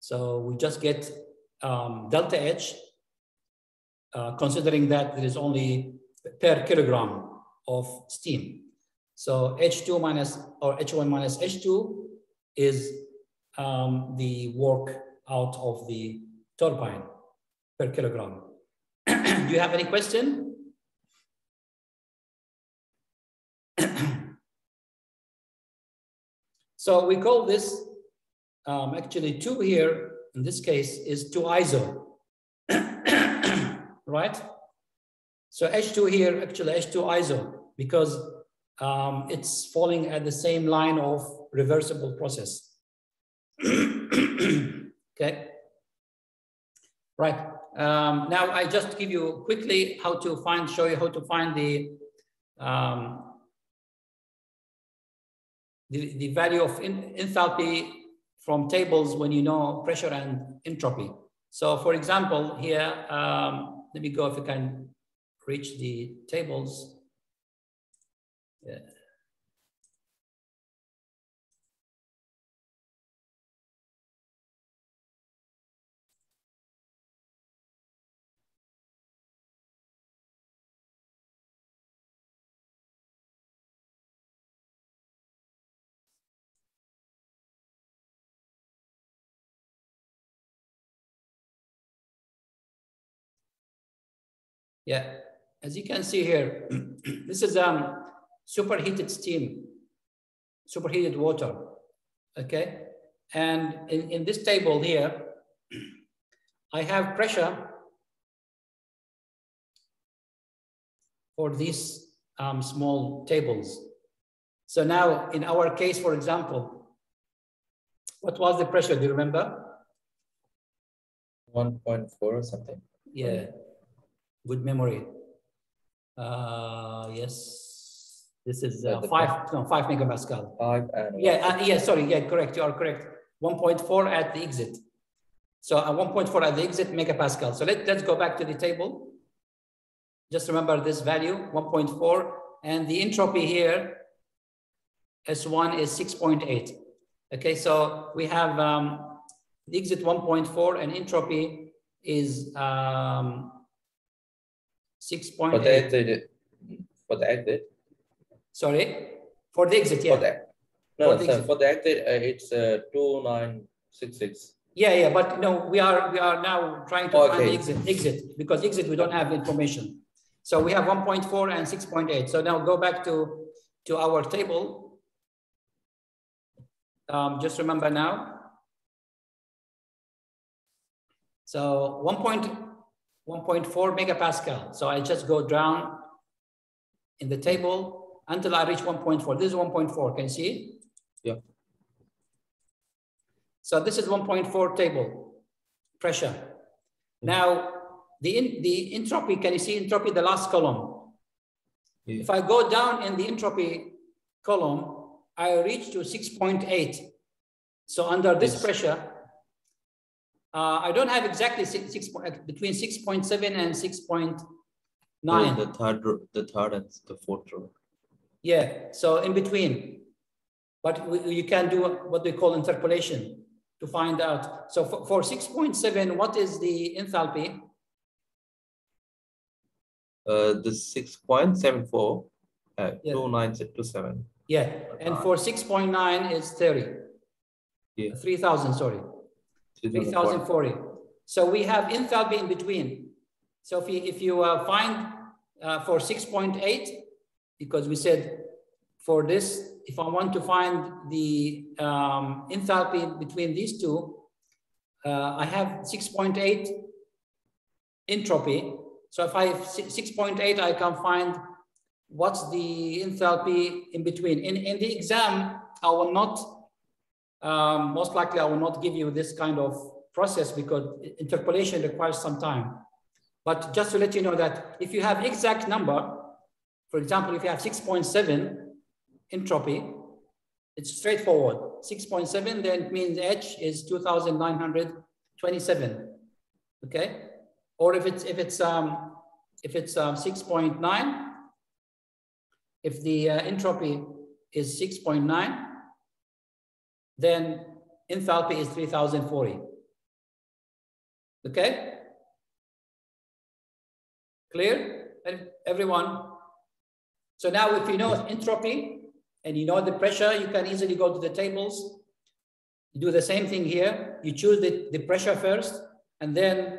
So we just get um, delta H, uh, considering that there is only per kilogram of steam. So H2 minus or H1 minus H2 is um, the work out of the turbine per kilogram. [clears throat] Do you have any question? [clears throat] so we call this um, actually two here, in this case, is two iso, [clears throat] right? So H2 here, actually H2 iso, because um, it's falling at the same line of reversible process. [clears throat] okay. Right. Um, now I just give you quickly how to find, show you how to find the um, the, the value of in, enthalpy from tables when you know pressure and entropy. So for example, here, um, let me go if you can reach the tables. Yeah. Yeah, as you can see here, [clears throat] this is um, superheated steam, superheated water, okay? And in, in this table here, I have pressure for these um, small tables. So now in our case, for example, what was the pressure, do you remember? 1.4 or something. Yeah, good memory. Uh, yes, this is uh, five, no, five megapascal. Five and Yeah, uh, yeah, sorry, yeah, correct, you are correct. 1.4 at the exit. So uh, 1.4 at the exit megapascal. So let, let's go back to the table. Just remember this value, 1.4, and the entropy here, S1 is 6.8. Okay, so we have um, the exit 1.4 and entropy is um, 6.8. for the exit, for the exit, Sorry, for the exit, for yeah. the no, For the sir, exit. for the exit, uh, it's uh, 2966. Yeah, yeah, but no, we are we are now trying to find Okay. exit, exit, because exit, we don't have information. So we have 1.4 and 6.8. So now go back to, to our table. Um, just remember now. So 1. point- 1.4 megapascal. So I just go down in the table until I reach 1.4. This is 1.4, can you see? Yeah. So this is 1.4 table pressure. Now, the, in, the entropy, can you see entropy, the last column? Yeah. If I go down in the entropy column, I reach to 6.8. So under this Yes. pressure, uh, I don't have exactly six, six point, between 6.7 and 6.9. The third, the third and the fourth row. Yeah, so in between. But we- you can do what we call interpolation to find out. So for, for 6.7, what is the enthalpy? Uh, the six point seven four, uh, Yeah. two nine two seven. Yeah, and for 6.9 is 30. Yeah. 3,000, sorry. 3040. So we have enthalpy in between. So if you, if you uh, find uh, for 6.8, because we said for this, if I want to find the um, enthalpy between these two, uh, I have 6.8 entropy. So if I have 6.8, I can find what's the enthalpy in between. In, in the exam, I will not um, most likely I will not give you this kind of process because interpolation requires some time. But just to let you know that if you have exact number, for example, if you have 6.7 entropy, it's straightforward. 6.7, then it means H is 2,927, okay? Or if it's, if it's, um, if it's um, 6.9, if the uh, entropy is 6.9, then enthalpy is 3040. Okay? Clear, Ev- everyone? So now if you know entropy and you know the pressure, you can easily go to the tables. You do the same thing here. You choose the, the pressure first, and then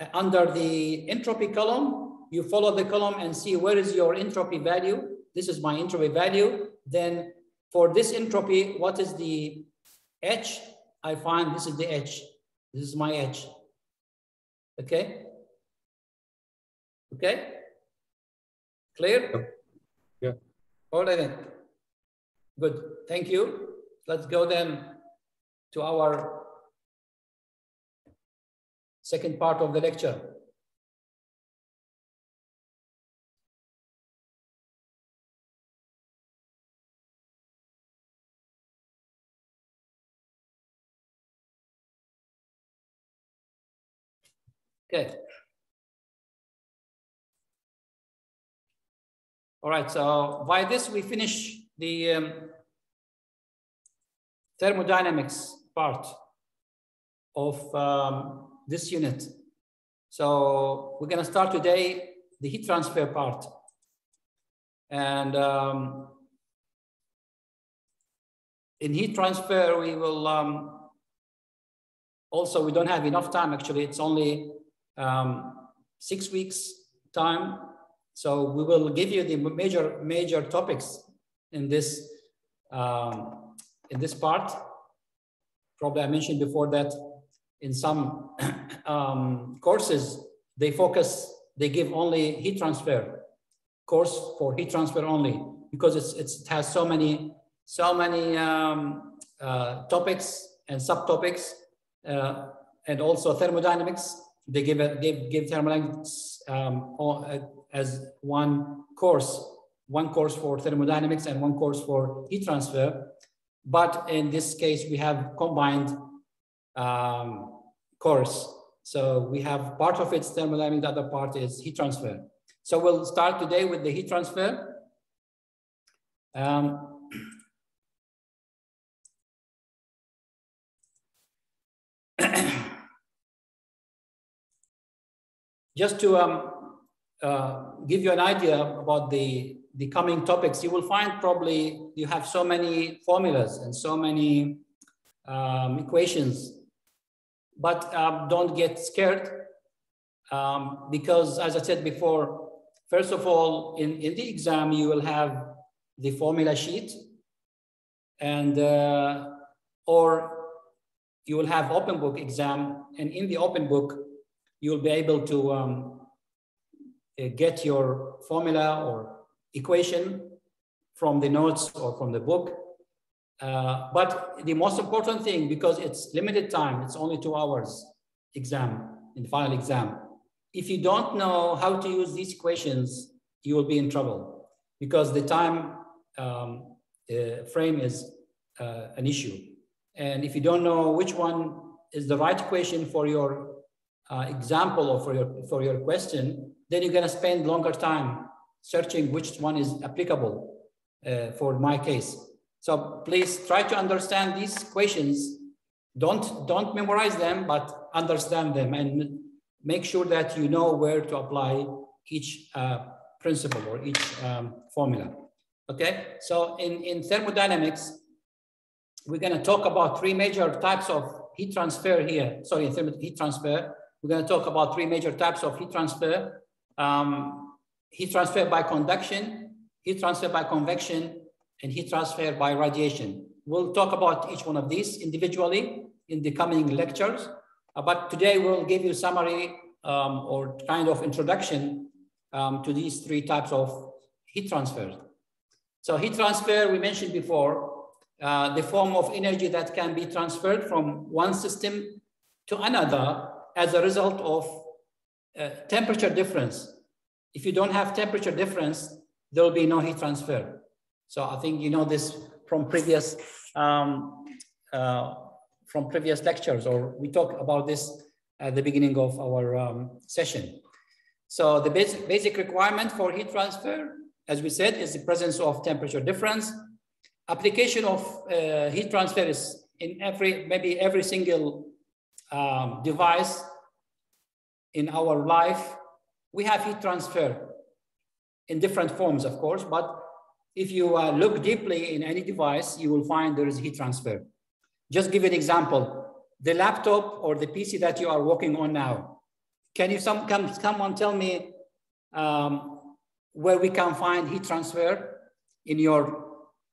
uh, under the entropy column, you follow the column and see where is your entropy value. This is my entropy value. Then for this entropy, what is the H? I find this is the H. This is my H. Okay? Okay? Clear? All right then. Good. Thank you. Let's go then to our second part of the lecture. Okay. All right, so by this we finish the um, thermodynamics part of um, this unit. So we're gonna start today the heat transfer part. And um, in heat transfer, we will um, also, we don't have enough time actually, it's only um, six weeks time. So we will give you the major, major topics in this, um, in this part. Probably I mentioned before that in some [clears throat] um, courses, they focus, they give only heat transfer course for heat transfer only because it's, it's, it has so many, so many um, uh, topics and subtopics uh, and also thermodynamics. They give it, give, give thermodynamics um, uh, as one course, one course for thermodynamics and one course for heat transfer. But in this case, we have combined um, course. So we have part of it's thermodynamics, the other part is heat transfer. So we'll start today with the heat transfer. Um, [clears throat] just to um, uh, give you an idea about the, the coming topics, you will find probably you have so many formulas and so many um, equations. But um, don't get scared um, because as I said before, first of all, in, in the exam, you will have the formula sheet and uh, or you will have open book exam. And in the open book, you'll be able to um, get your formula or equation from the notes or from the book. Uh, but the most important thing, because it's limited time, it's only two hours exam, in the final exam. If you don't know how to use these equations, you will be in trouble because the time um, uh, frame is uh, an issue. And if you don't know which one is the right equation for your uh, example or for your, for your question, then you're gonna spend longer time searching which one is applicable uh, for my case. So please try to understand these questions. Don't, don't memorize them, but understand them and make sure that you know where to apply each uh, principle or each um, formula. Okay, so in, in thermodynamics, we're gonna talk about three major types of heat transfer here. Sorry, heat transfer. We're gonna talk about three major types of heat transfer. Um, heat transfer by conduction, heat transfer by convection, and heat transfer by radiation. We'll talk about each one of these individually in the coming lectures, uh, but today we'll give you summary um, or kind of introduction um, to these three types of heat transfer. So heat transfer, we mentioned before, uh, the form of energy that can be transferred from one system to another as a result of uh, temperature difference. If you don't have temperature difference, there will be no heat transfer. So I think you know this from previous um, uh, from previous lectures, or we talked about this at the beginning of our um, session. So the basic, basic requirement for heat transfer, as we said, is the presence of temperature difference. Application of uh, heat transfer is in every, maybe every single um, device in our life. We have heat transfer in different forms, of course, but if you uh, look deeply in any device, you will find there is heat transfer. Just give an example. The laptop or the PC that you are working on now. Can you some, come, someone tell me um, where we can find heat transfer in your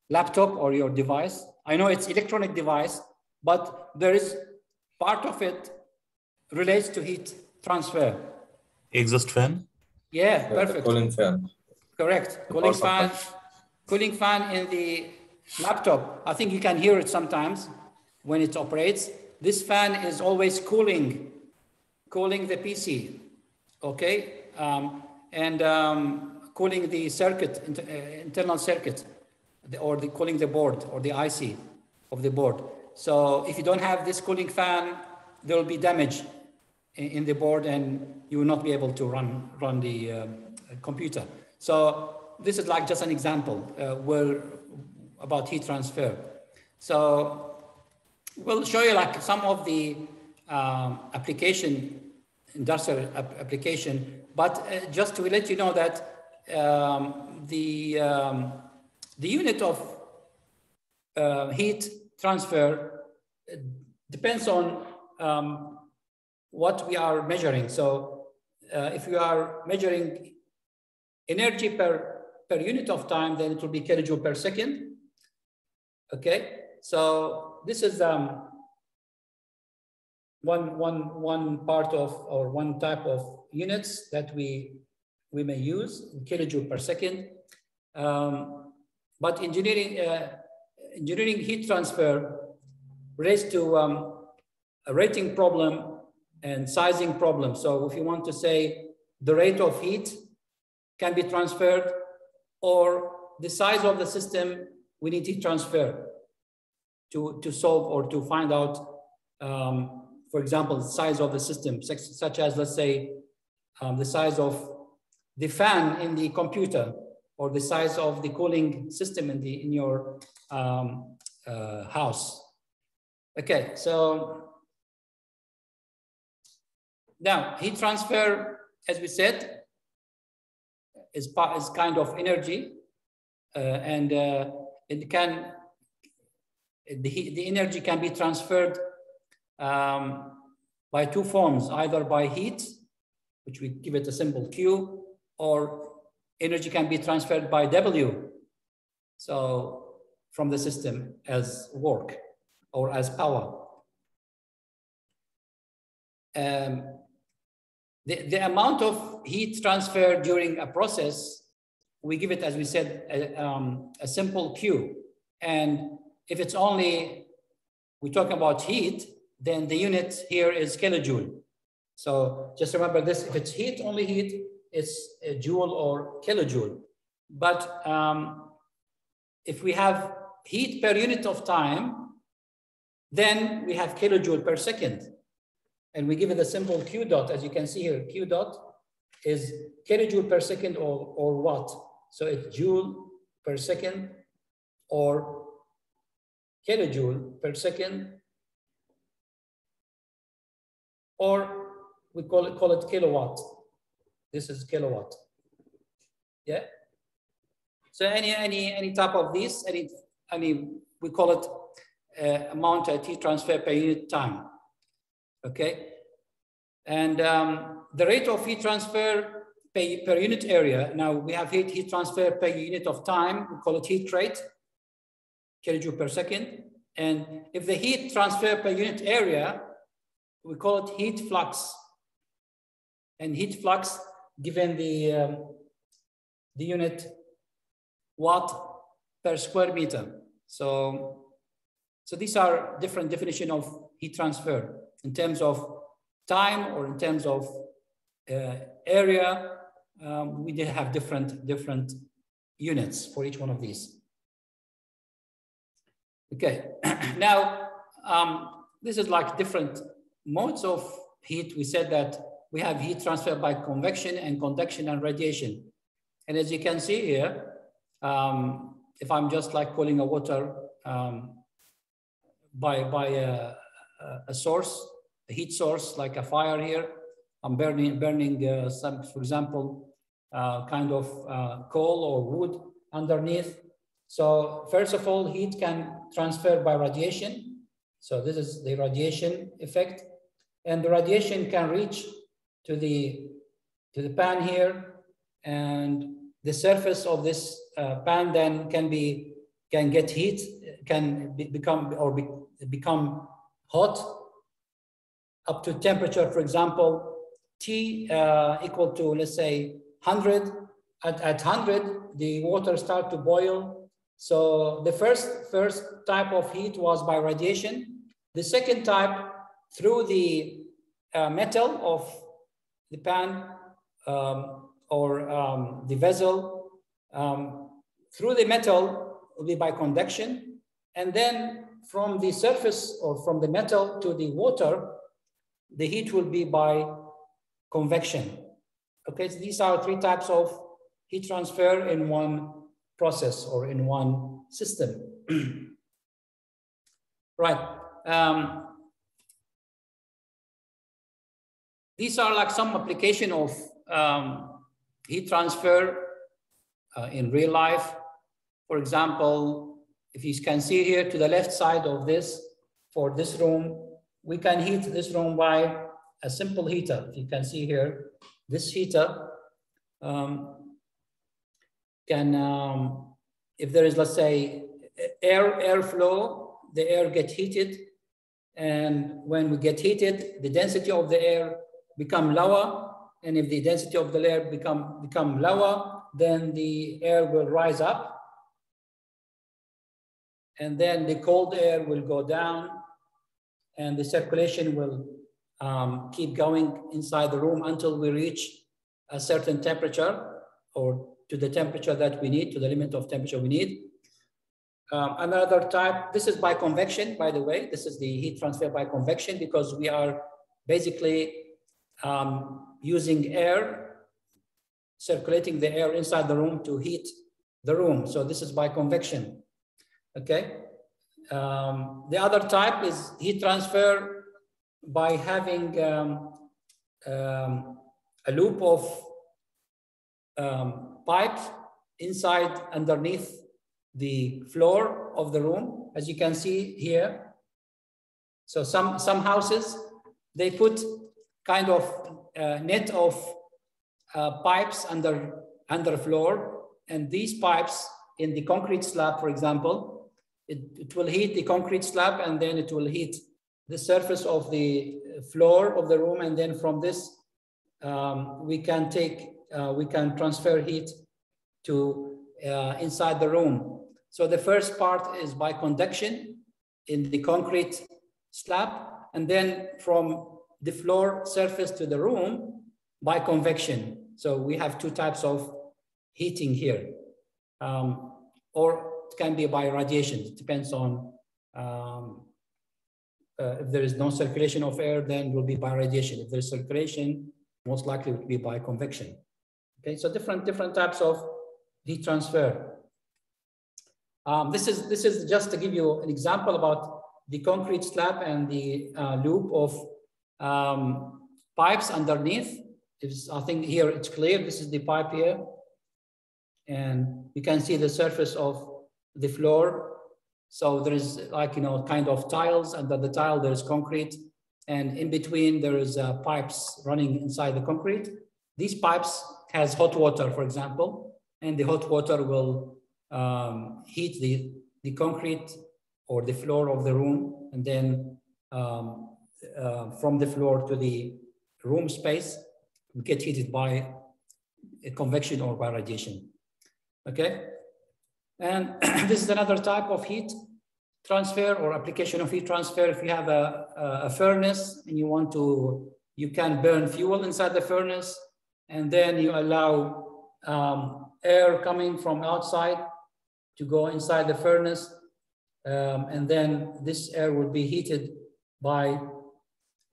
laptop or your device? I know it's electronic device, but there is part of it relates to heat transfer. Exhaust fan? Yeah, perfect. Cooling fan. Correct. Cooling fan, cooling fan in the laptop. I think you can hear it sometimes when it operates. This fan is always cooling, cooling the PC, okay? Um, and um, cooling the circuit, inter, uh, internal circuit, or the cooling the board or the IC of the board. So if you don't have this cooling fan, there will be damage in, the board and you will not be able to run, run the um, computer. So this is like just an example uh, where about heat transfer. So we'll show you like some of the um, application, industrial ap application, but uh, just to let you know that um, the, um, the unit of uh, heat transfer uh, depends on um, what we are measuring. So uh, if you are measuring energy per, per unit of time, then it will be kilojoule per second. Okay, so this is um, one, one, one part of, or one type of units that we, we may use, kilojoule per second. Um, but engineering, uh, engineering heat transfer relates to um, a rating problem and sizing problem. So if you want to say the rate of heat can be transferred or the size of the system, we need heat transfer to, to solve or to find out, um, for example, the size of the system, such, such as, let's say, um, the size of the fan in the computer or the size of the cooling system in, the, in your um, uh, house. Okay, so now heat transfer, as we said, is, is kind of energy uh, and uh, it can the, the energy can be transferred um, by two forms, either by heat, which we give it a symbol Q, or energy can be transferred by W. So from the system as work or as power. Um, the, the amount of heat transfer during a process, we give it, as we said, a, um, a simple Q. And if it's only, we talk about heat, then the unit here is kilojoule. So just remember this, if it's heat, only heat, it's a joule or kilojoule. But um, if we have heat per unit of time, then we have kilojoule per second. And we give it a simple Q dot, as you can see here, Q dot is kilojoule per second or, or watt. So it's joule per second or kilojoule per second, or we call it, call it kilowatt. This is kilowatt. Yeah. So any any any type of this, any any we call it uh, amount of heat transfer per unit time. Okay. And um, the rate of heat transfer per, per unit area. Now we have heat heat transfer per unit of time. We call it heat rate, kilojoule per second. And if the heat transfer per unit area, we call it heat flux. And heat flux given the, um, the unit watt per square meter. So, so these are different definition of heat transfer in terms of time or in terms of uh, area. Um, we did have different, different units for each one of these. Okay, [clears throat] now um, this is like different modes of heat. We said that we have heat transfer by convection and conduction and radiation. And as you can see here, um, if I'm just like pulling a water um, by, by a, a, source, a heat source like a fire here, I'm burning, burning uh, some, for example, uh, kind of uh, coal or wood underneath. So first of all, heat can transfer by radiation. So this is the radiation effect. And the radiation can reach to the, to the pan here and the surface of this uh, pan then can be, can get heat, can be, become, or be, become hot up to temperature, for example, T uh, equal to, let's say, 100. At, at 100, the water start to boil. So the first, first type of heat was by radiation. The second type, through the uh, metal of the pan um, or um, the vessel um, through the metal will be by conduction. And then from the surface or from the metal to the water, the heat will be by convection. Okay, so these are three types of heat transfer in one process or in one system. [clears throat] right. Um, These are like some application of um, heat transfer uh, in real life. For example, if you can see here to the left side of this, for this room, we can heat this room by a simple heater. If you can see here, this heater um, can, um, if there is, let's say, air airflow, the air get heated. And when we get heated, the density of the air become lower, and if the density of the layer become, become lower, then the air will rise up. And then the cold air will go down and the circulation will um, keep going inside the room until we reach a certain temperature or to the temperature that we need, to the limit of temperature we need. Um, another type, this is by convection, by the way. This is the heat transfer by convection because we are basically um, using air, circulating the air inside the room to heat the room. So this is by convection, okay? Um, the other type is heat transfer by having um, um, a loop of um, pipes inside underneath the floor of the room, as you can see here. So some, some houses they put kind of uh, net of uh, pipes under, under floor. And these pipes in the concrete slab, for example, it, it will heat the concrete slab and then it will heat the surface of the floor of the room. And then from this, um, we can take, uh, we can transfer heat to uh, inside the room. So the first part is by conduction in the concrete slab. And then from the floor surface to the room by convection. So we have two types of heating here. Um, or can be by radiation. It depends on um, uh, if there is no circulation of air, then it will be by radiation. If there's circulation, most likely it will be by convection. Okay, so different different types of heat transfer. Um, this is this is just to give you an example about the concrete slab and the uh, loop of um, pipes underneath. Is I think here it's clear. This is the pipe here, and you can see the surface of the floor. So there is like you know kind of tiles under the tile. There is concrete, and in between there is uh, pipes running inside the concrete. These pipes has hot water, for example, and the hot water will um, heat the the concrete or the floor of the room, and then um, uh, from the floor to the room space get heated by convection or by radiation. Okay, and [clears throat] this is another type of heat transfer or application of heat transfer. If you have a, a, furnace and you want to, you can burn fuel inside the furnace, and then you allow um, air coming from outside to go inside the furnace, um, and then this air will be heated by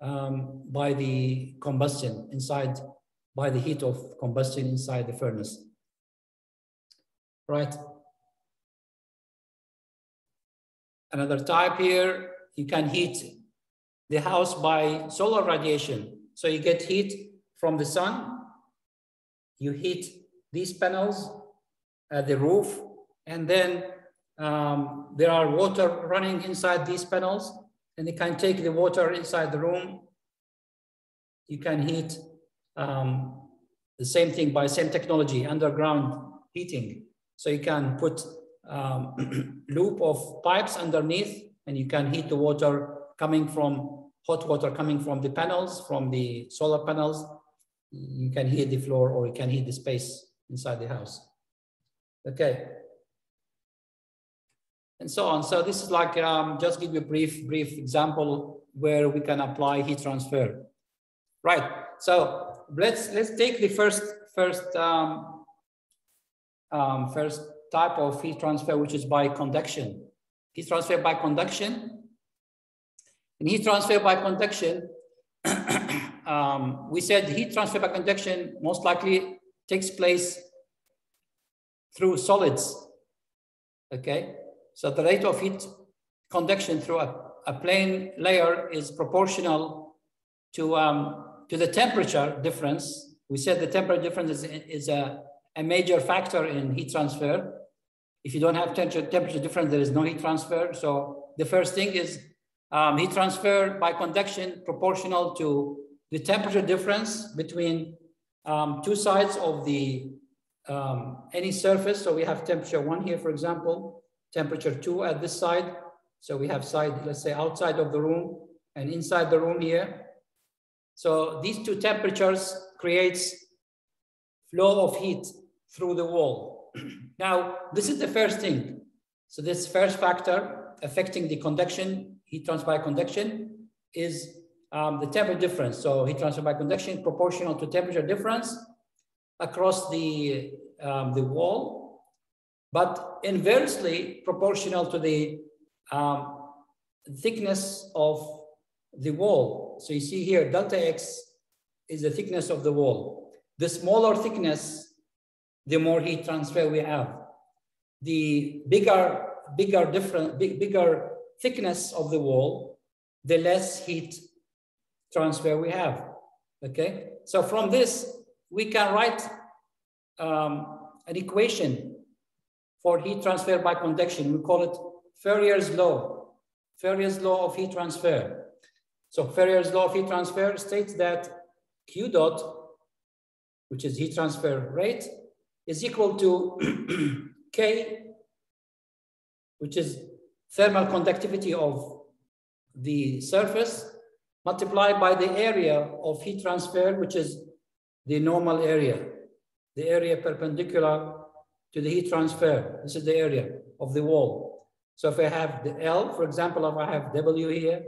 um, by the combustion inside, by the heat of combustion inside the furnace. Right. Another type here, you can heat the house by solar radiation. So you get heat from the sun, you heat these panels at the roof, and then um, there are water running inside these panels and you can take the water inside the room. You can heat um, the same thing by same technology, underground heating. So you can put um, [clears throat] loop of pipes underneath and you can heat the water coming from hot water coming from the panels, from the solar panels. You can heat the floor or you can heat the space inside the house. Okay and so on. So this is like, um, just give you a brief, brief example where we can apply heat transfer. Right, so let's, let's take the first, first, um, um, first type of heat transfer, which is by conduction. Heat transfer by conduction. In heat transfer by conduction, [clears throat] um, we said heat transfer by conduction most likely takes place through solids, okay? So the rate of heat conduction through a, a plane layer is proportional to, um, to the temperature difference. We said the temperature difference is, is a, a major factor in heat transfer. If you don't have temperature, temperature difference, there is no heat transfer. So the first thing is um, heat transfer by conduction proportional to the temperature difference between um, two sides of the um, any surface. So we have temperature one here, for example, temperature two at this side. So we have side, let's say outside of the room and inside the room here. So these two temperatures creates flow of heat through the wall. [clears throat] now, this is the first thing. So this first factor affecting the conduction, heat transfer by conduction is um, the temperature difference. So heat transfer by conduction proportional to temperature difference across the, um, the wall but inversely proportional to the um, thickness of the wall. So you see here, delta X is the thickness of the wall. The smaller thickness, the more heat transfer we have. The bigger, bigger different, big, bigger thickness of the wall, the less heat transfer we have. Okay, so from this, we can write um, an equation for heat transfer by conduction. We call it Fourier's law, Fourier's law of heat transfer. So Fourier's law of heat transfer states that Q dot, which is heat transfer rate, is equal to [clears throat] K, which is thermal conductivity of the surface multiplied by the area of heat transfer, which is the normal area, the area perpendicular to the heat transfer. This is the area of the wall. So if I have the L, for example, if I have W here,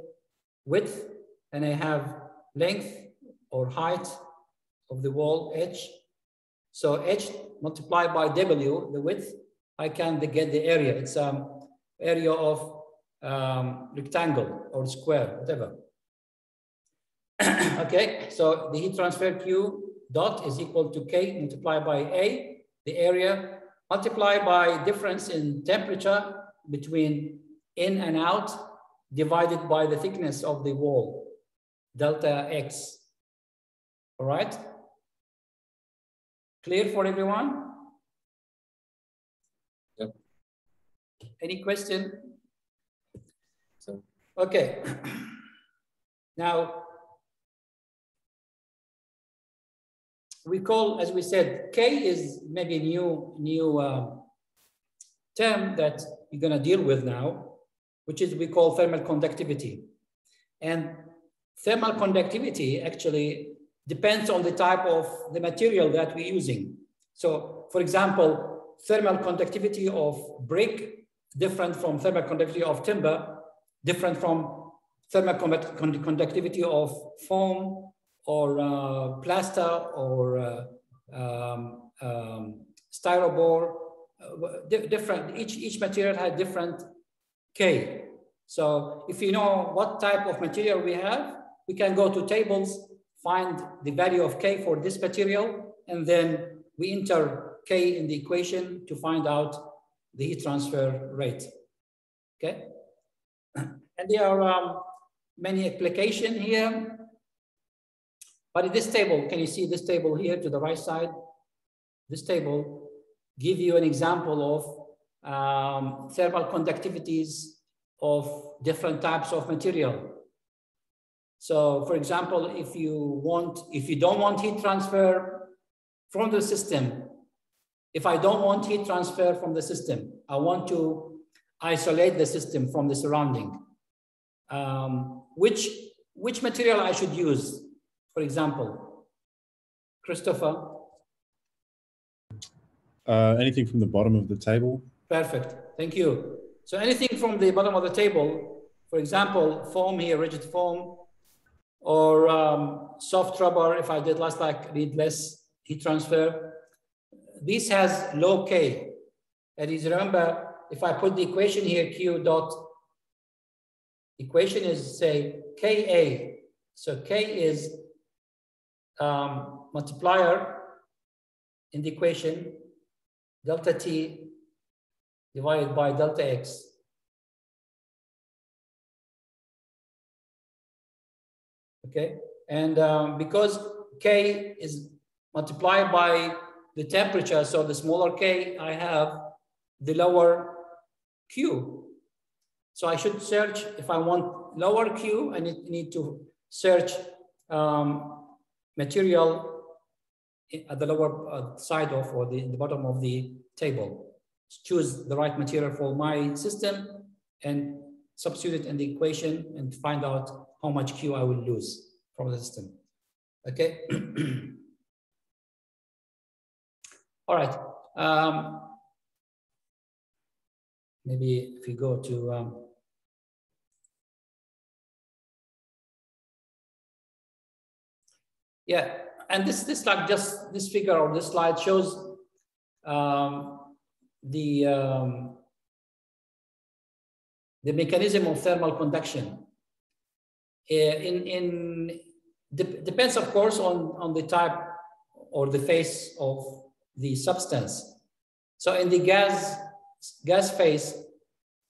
width, and I have length or height of the wall, H. So H multiplied by W, the width, I can get the area. It's um area of um, rectangle or square, whatever. [clears throat] okay, so the heat transfer Q dot is equal to K multiplied by A, the area, multiplied by difference in temperature between in and out, divided by the thickness of the wall, delta X. All right? Clear for everyone? Yep. Any question? So. Okay. now, we call, as we said, K is maybe a new, new uh, term that you're gonna deal with now, which is we call thermal conductivity. And thermal conductivity actually depends on the type of the material that we're using. So for example, thermal conductivity of brick, different from thermal conductivity of timber, different from thermal conductivity of foam or uh, plaster or uh, um, um, styrofoam, uh, different, each, each material has different K. So if you know what type of material we have, we can go to tables, find the value of K for this material, and then we enter K in the equation to find out the heat transfer rate, okay? [clears throat] And there are um, many application here. But in this table, can you see this table here to the right side? This table give you an example of um, thermal conductivities of different types of material. So for example, if you want, if you don't want heat transfer from the system, if I don't want heat transfer from the system, I want to isolate the system from the surrounding. Um, which, which material I should use, for example? Christopher? Uh, anything from the bottom of the table. Perfect, thank you. So anything from the bottom of the table, for example, foam here, rigid foam, or um, soft rubber, if I did last like need less heat transfer. This has low K. And is remember, if I put the equation here, Q dot, equation is say Ka. So K is um, multiplier in the equation, delta T divided by delta X. okay? And um, because K is multiplied by the temperature, so the smaller K I have, the lower Q. So I should search, if I want lower Q, I need, need to search um, material at the lower uh, side of or the, the bottom of the table. Choose the right material for my system and substitute it in the equation and find out how much Q I will lose from the system. Okay. [clears throat] All right. Um, maybe if you go to um, yeah, and this this like just this figure or this slide shows um, the um, the mechanism of thermal conduction. Uh, in, in de depends, of course, on, on the type or the phase of the substance. So in the gas, gas phase,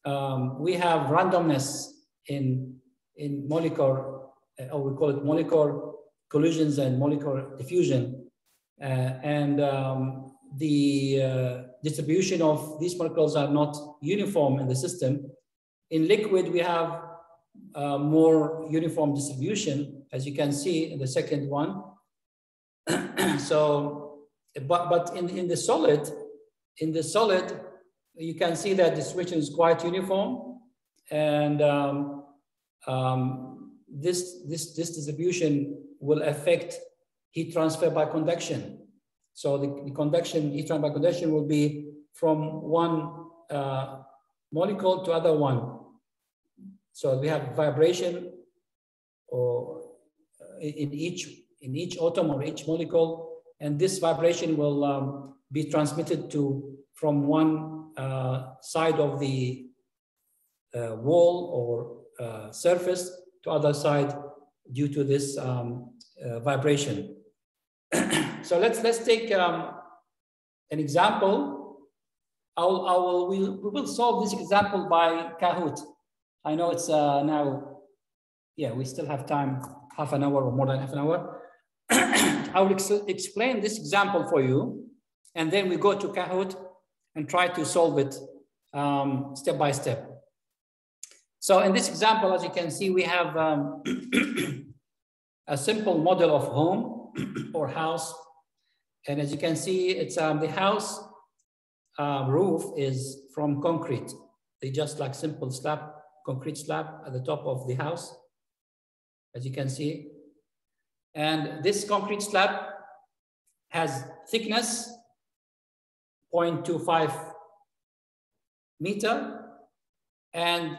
um, we have randomness in, in molecular, uh, or we call it molecular collisions and molecular diffusion. Uh, and um, the uh, distribution of these molecules are not uniform in the system. In liquid, we have uh, more uniform distribution, as you can see in the second one. [clears throat] so, but, but in, in the solid, in the solid, you can see that distribution is quite uniform. And um, um, this, this, this distribution will affect heat transfer by conduction. So the, the conduction, heat transfer by conduction will be from one uh, molecule to other one. So we have vibration or uh, in each in each atom or each molecule, and this vibration will um, be transmitted to from one uh, side of the uh, wall or uh, surface to other side due to this um, uh, vibration. [clears throat] so let's let's take um, an example. I'll, I will we, we will solve this example by Kahoot. I know it's uh, now, yeah, we still have time, half an hour or more than half an hour. [clears throat] I will ex explain this example for you, and then we go to Kahoot and try to solve it um, step by step. So in this example, as you can see, we have um, [clears throat] a simple model of home [clears throat] or house. And as you can see, it's um, the house uh, roof is from concrete. They just like simple slab concrete slab at the top of the house, as you can see. And this concrete slab has thickness 0.25 meter and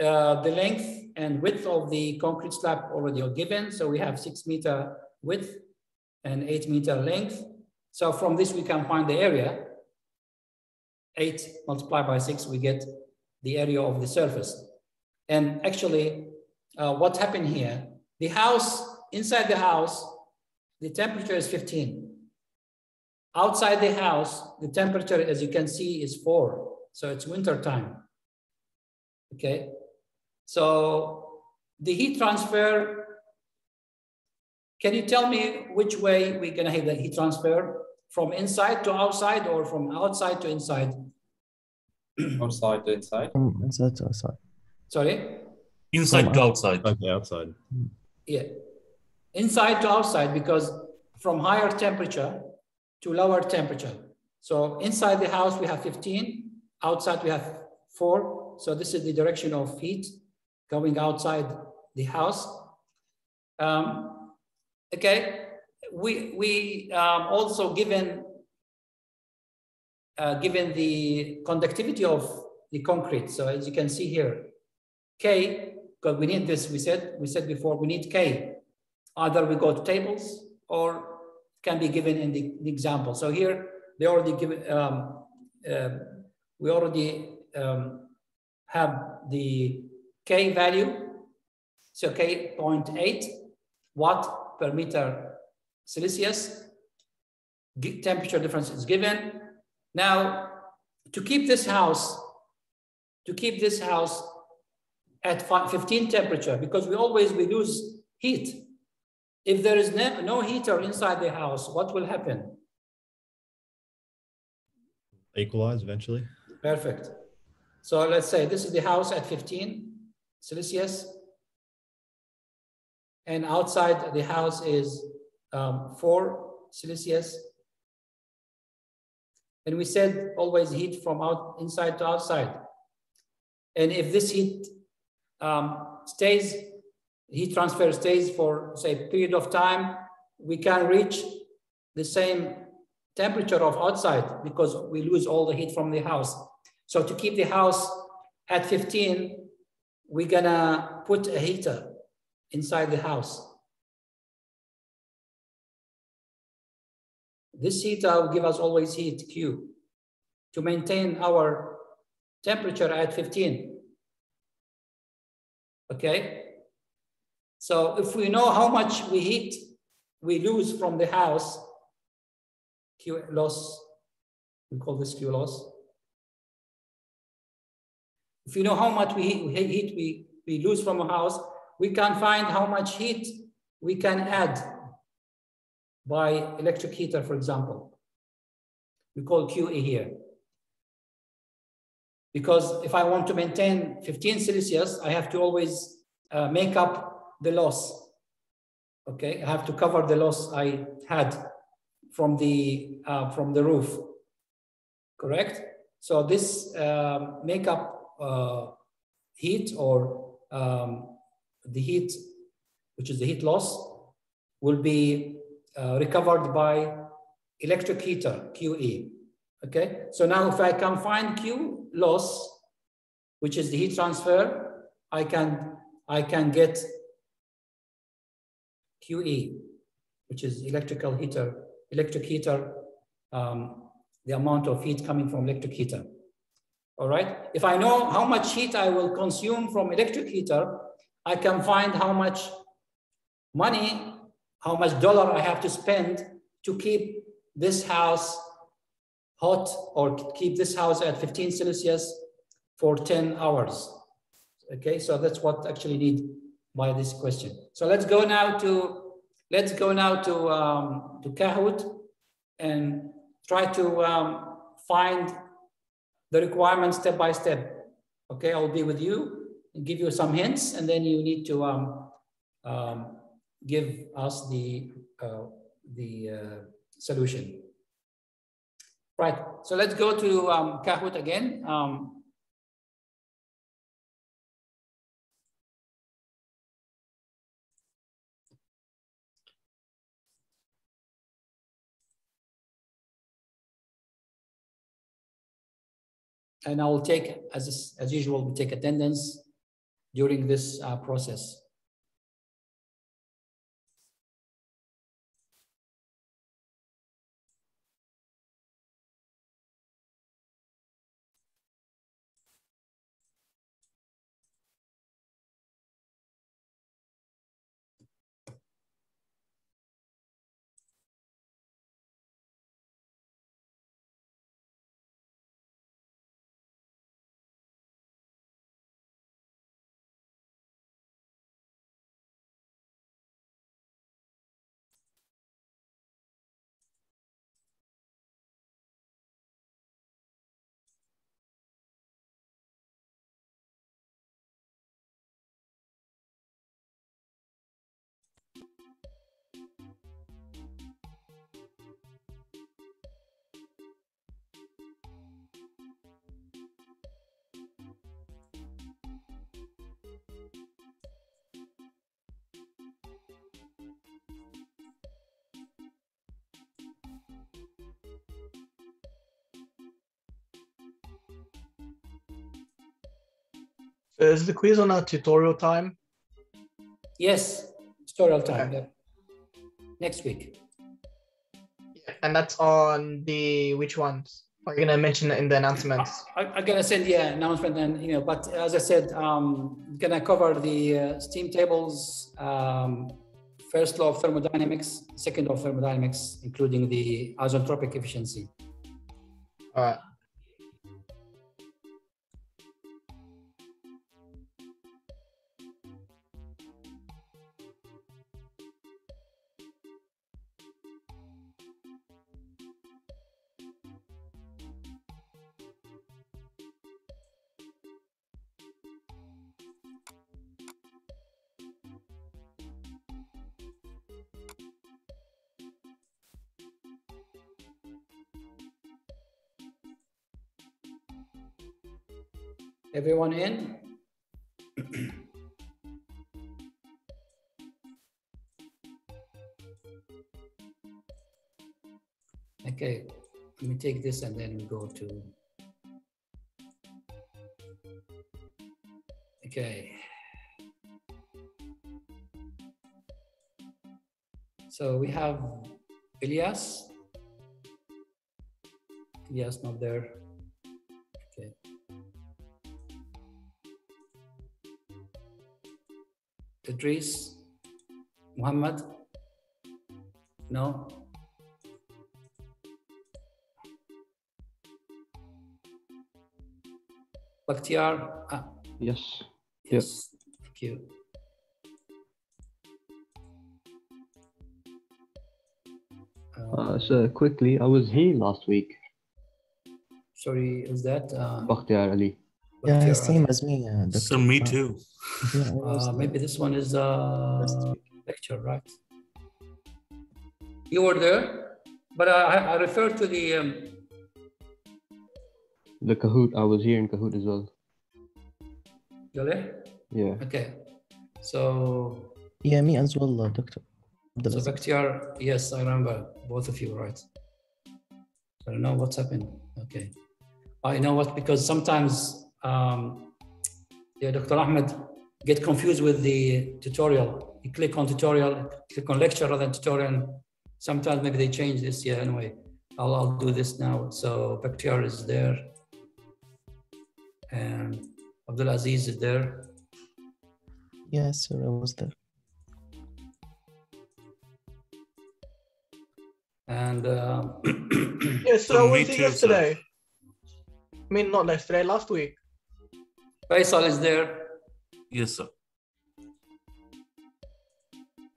uh, the length and width of the concrete slab already are given. So we have six meter width and eight meter length. So from this, we can find the area. Eight multiplied by six, we get the area of the surface. And actually, uh, what happened here, the house, inside the house, the temperature is 15. Outside the house, the temperature, as you can see, is four. So it's winter time. Okay. So the heat transfer, can you tell me which way we're gonna have the heat transfer? From inside to outside or from outside to inside? Outside to inside. From inside to outside. Sorry? Inside From to outside. Okay, outside. Yeah. Inside to outside because from higher temperature to lower temperature. So inside the house we have 15, outside we have four. So this is the direction of heat going outside the house. Um, okay, we, we um, also given, uh, given the conductivity of the concrete. So as you can see here, K, because we need this, we said, we said before, we need K. Either we go to tables or can be given in the, the example. So here they already given, um, uh, we already um, have the K value. So K 0.8 watt per meter Celsius. Temperature difference is given. Now, to keep this house, to keep this house at 15 temperature because we always we lose heat. If there is no, no heater inside the house, what will happen? Equalize eventually. Perfect. So let's say this is the house at 15 Celsius. And outside the house is um, 4 Celsius. And we said always heat from out inside to outside. And if this heat um, stays, heat transfer stays for say period of time, we can reach the same temperature of outside because we lose all the heat from the house. So to keep the house at 15, we're gonna put a heater inside the house. This heater will give us always heat Q to maintain our temperature at 15. Okay. So if we know how much we heat, we lose from the house, Q loss, we call this Q loss. If you know how much we heat, heat we, we lose from a house, we can find how much heat we can add by electric heater, for example. We call QE here. Because if I want to maintain 15 Celsius, I have to always uh, make up the loss. Okay, I have to cover the loss I had from the uh, from the roof. Correct. So this um, make up uh, heat or um, the heat, which is the heat loss, will be uh, recovered by electric heater QE. Okay. So now if I can find Q loss, which is the heat transfer, I can I can get QE, which is electrical heater, electric heater, um, the amount of heat coming from electric heater. All right. If I know how much heat I will consume from electric heater, I can find how much money, how much dollar I have to spend to keep this house hot or keep this house at 15 Celsius for 10 hours. Okay, so that's what actually need by this question. So let's go now to let's go now to um, to Kahoot and try to um, find the requirements step by step. Okay, I'll be with you and give you some hints, and then you need to um, um, give us the uh, the uh, solution. Right. So let's go to um, Kahoot again. Um, and I will take, as, as usual, we take attendance during this uh, process. Is the quiz on a tutorial time? Yes, tutorial time. Yeah. Next week. Yeah, And that's on the which ones? Are you gonna mention it in the announcements? I, am gonna send yeah announcement and you know, but as I said, um, gonna cover the uh, steam tables, um, first law of thermodynamics, second law of thermodynamics, including the isentropic efficiency. All right. Everyone in? okay, let me take this and then we go to, okay. So we have Elias. Elias not there. Idris, Muhammad? No? Bakhtiar? Ah. Yes. Yes. Thank you. Uh, so quickly, I was here last week. Sorry, is that? Uh, Bakhtiar Ali. Yeah, Bacteria. same as me. Uh, So me Uh, too. yeah, Uh, maybe this one is uh, Last lecture, right? You were there, but I, I refer to the, um, The Kahoot. I was here in Kahoot as well. Jaleh? Yeah. Okay. So, yeah, me as well, uh, doctor. so Abdulaziz. Bakhtiar, yes, I remember both of you, right? I don't know what's happened. Okay. I know what, because sometimes, um, yeah, Dr. Ahmed get confused with the tutorial. You click on tutorial, click on lecture rather than tutorial. Sometimes maybe they change this. Yeah, anyway, I'll, I'll do this now. So Bakhtiar is there. And Abdulaziz is there. Yes, sir, I was there. And uh, [clears throat] Yes, So so I was too, here sir. yesterday. I mean, not yesterday, last week. Faisal is there. Yes, sir.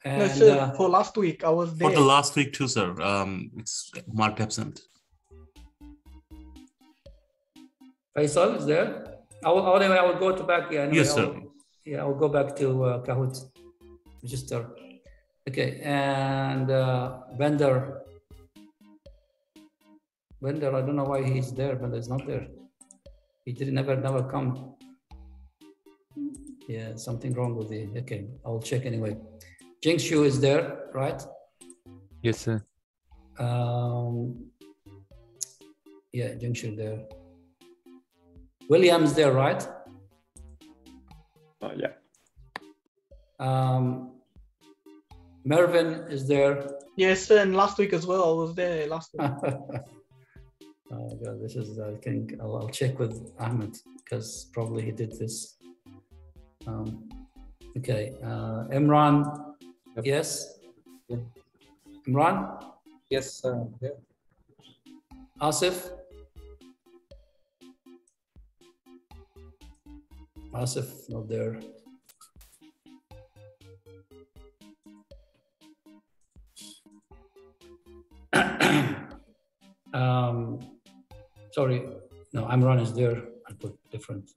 No, sir, uh, for last week, I was there. For the last week too, sir. Um, it's marked absent. Faisal is there. I will, anyway, I will go to back. Yeah, anyway, Yes, I sir. will- yeah, I will go back to uh, Kahoot register. Okay, and uh, vendor. Vendor, I don't know why he's there, but he's not there. He didn't never never come. Yeah, something wrong with the. Okay, I'll check anyway. Jingshu is there, right? Yes, sir. Um, yeah, Jingshu there. William's there, right? Uh, yeah. Um, Mervyn is there. Yes, sir, and last week as well. I was there last week. [laughs] oh god, this is I think I'll, I'll check with Ahmed because probably he did this. Um, okay, uh, Imran, Yep. yes. Yeah. Imran, Yes, yeah. Asif. Asif not there. [coughs] um, sorry, no, Imran is there. I put different.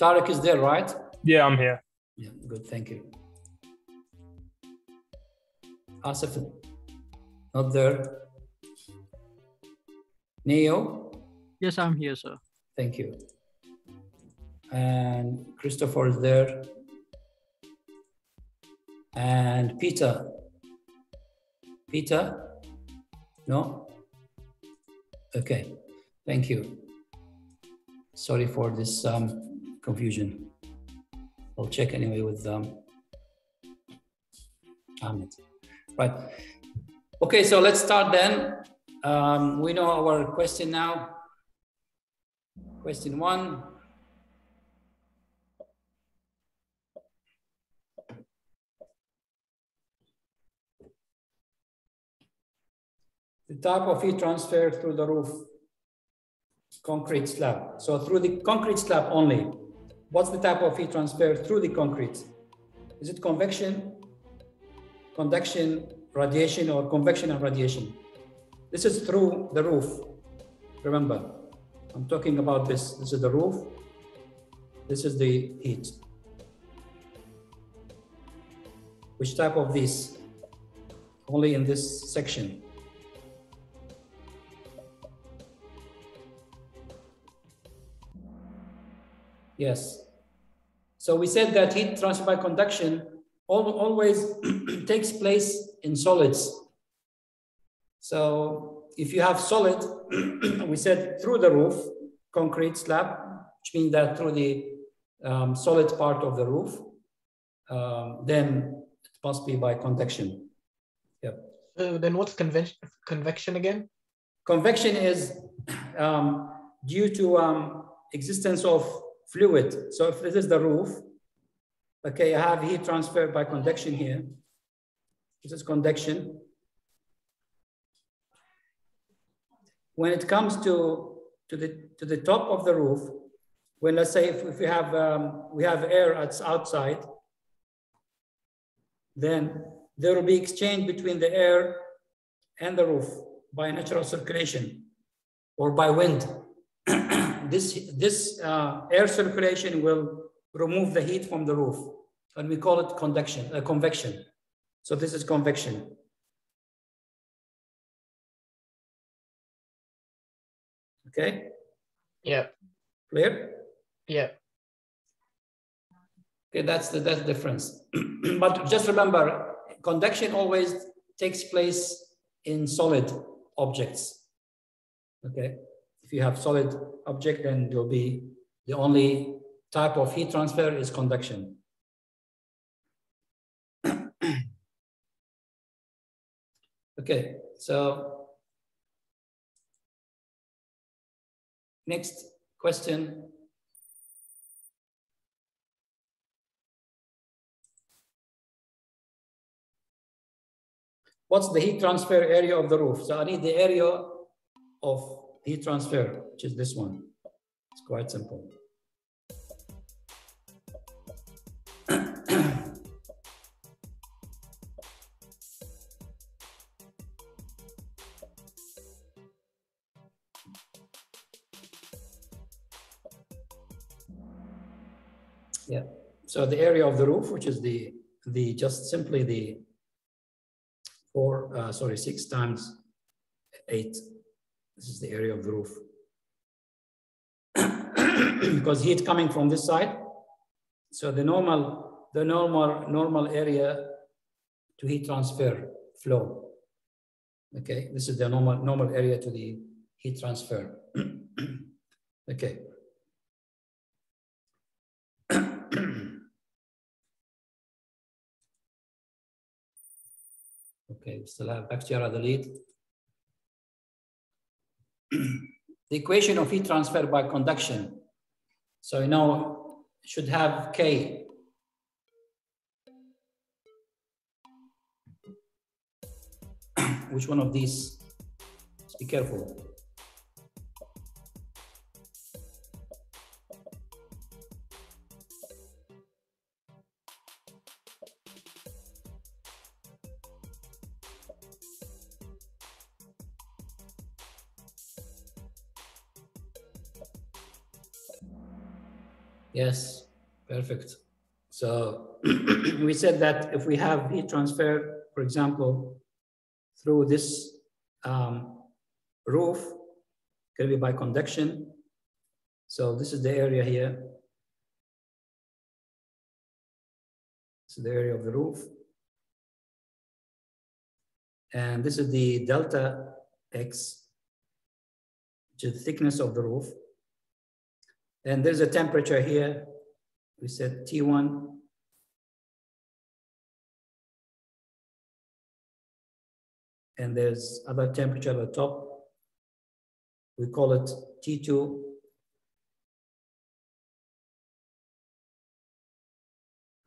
Tarek is there, right? Yeah, I'm here. Yeah, good, thank you. Asif, not there. Neo, Yes, I'm here, sir. thank you. And Christopher is there. And Peter. Peter? No? Okay, thank you. Sorry for this um, confusion. I'll check anyway with um, Ahmed. Right. Okay, so let's start then. Um, we know our question now. Question one. The type of heat transfer through the roof concrete slab. So through the concrete slab only, what's the type of heat transfer through the concrete? Is it convection, conduction, radiation, or convection and radiation? This is through the roof. Remember, I'm talking about this. This is the roof. This is the heat. Which type of this? Only in this section. Yes. So we said that heat transfer by conduction always [clears throat] takes place in solids. So if you have solid, [clears throat] we said through the roof, concrete slab, which means that through the um, solid part of the roof, um, then it must be by convection. Yep. So then what's convection convection again? Convection is um, due to um, existence of fluid. So if this is the roof, okay, I have heat transfer by conduction here. This is conduction. When it comes to, to, the, to the top of the roof, when let's say if, if we have um, we have air that's outside, then there will be exchange between the air and the roof. by natural circulation or by wind. [clears throat] this this uh, air circulation will remove the heat from the roof, and we call it conduction, uh, convection. So this is convection. Okay, Yeah. clear? Yeah. Okay, that's the that's the difference. [clears throat] but just remember, conduction always takes place in solid objects. Okay, if you have solid object, then there'll be the only type of heat transfer is conduction. [clears throat] okay, so next question. What's the heat transfer area of the roof? So I need the area of heat transfer, which is this one. It's quite simple. [clears throat] yeah. So the area of the roof, which is the the just simply the four, uh, sorry, six times eight. This is the area of the roof. [coughs] because heat coming from this side. So the normal, the normal, normal area to heat transfer flow. Okay, this is the normal, normal area to the heat transfer. [coughs] okay. [coughs] Okay, still have at the lead. The equation of heat transfer by conduction. So you know, should have K. [clears throat] Which one of these? Be careful. Yes, perfect. So [clears throat] we said that if we have heat transfer, for example, through this um, roof, can be by conduction. So this is the area here. This is the area of the roof. And this is the delta X, which is the thickness of the roof. And there's a temperature here. We said T1. And there's other temperature at the top. We call it T2.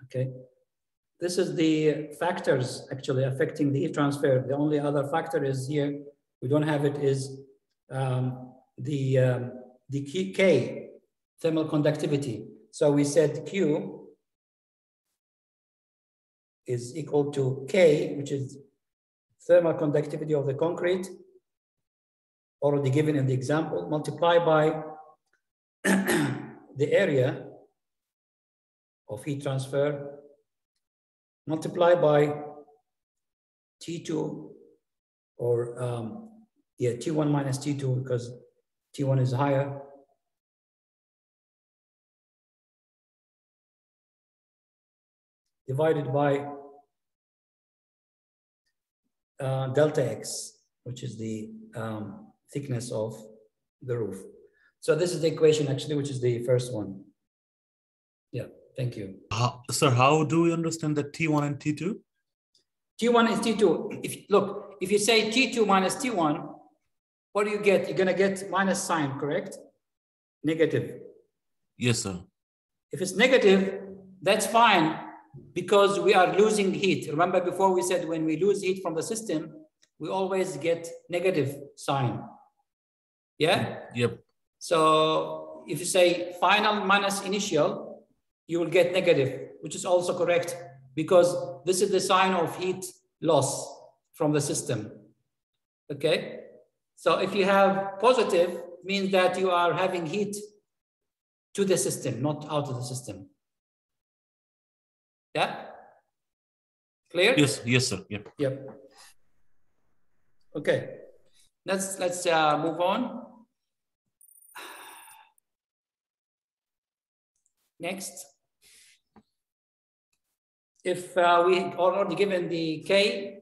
Okay. This is the factors actually affecting the heat transfer. The only other factor is here, we don't have it, is um, the, um, the K, thermal conductivity. So we said Q is equal to K, which is thermal conductivity of the concrete, already given in the example, multiplied by [clears throat] the area of heat transfer, multiplied by T2 or um, yeah, T1 minus T2 because T1 is higher divided by uh, delta x, which is the um, thickness of the roof. So this is the equation actually, which is the first one. Yeah, thank you. How, sir, how do we understand the T1 and T2? T1 is T2. If look, if you say T2 minus T1, what do you get? You're gonna get minus sign, correct? Negative. Yes, sir. If it's negative, that's fine because we are losing heat. Remember before we said when we lose heat from the system, we always get negative sign. Yeah? Yep. So if you say final minus initial, you will get negative, which is also correct because this is the sign of heat loss from the system. Okay? So if you have positive, means that you are having heat to the system, not out of the system. Yeah? Clear? Yes, yes, sir. Yep. Yep. Okay. Let's let's uh, move on. Next. If uh, we already given the K,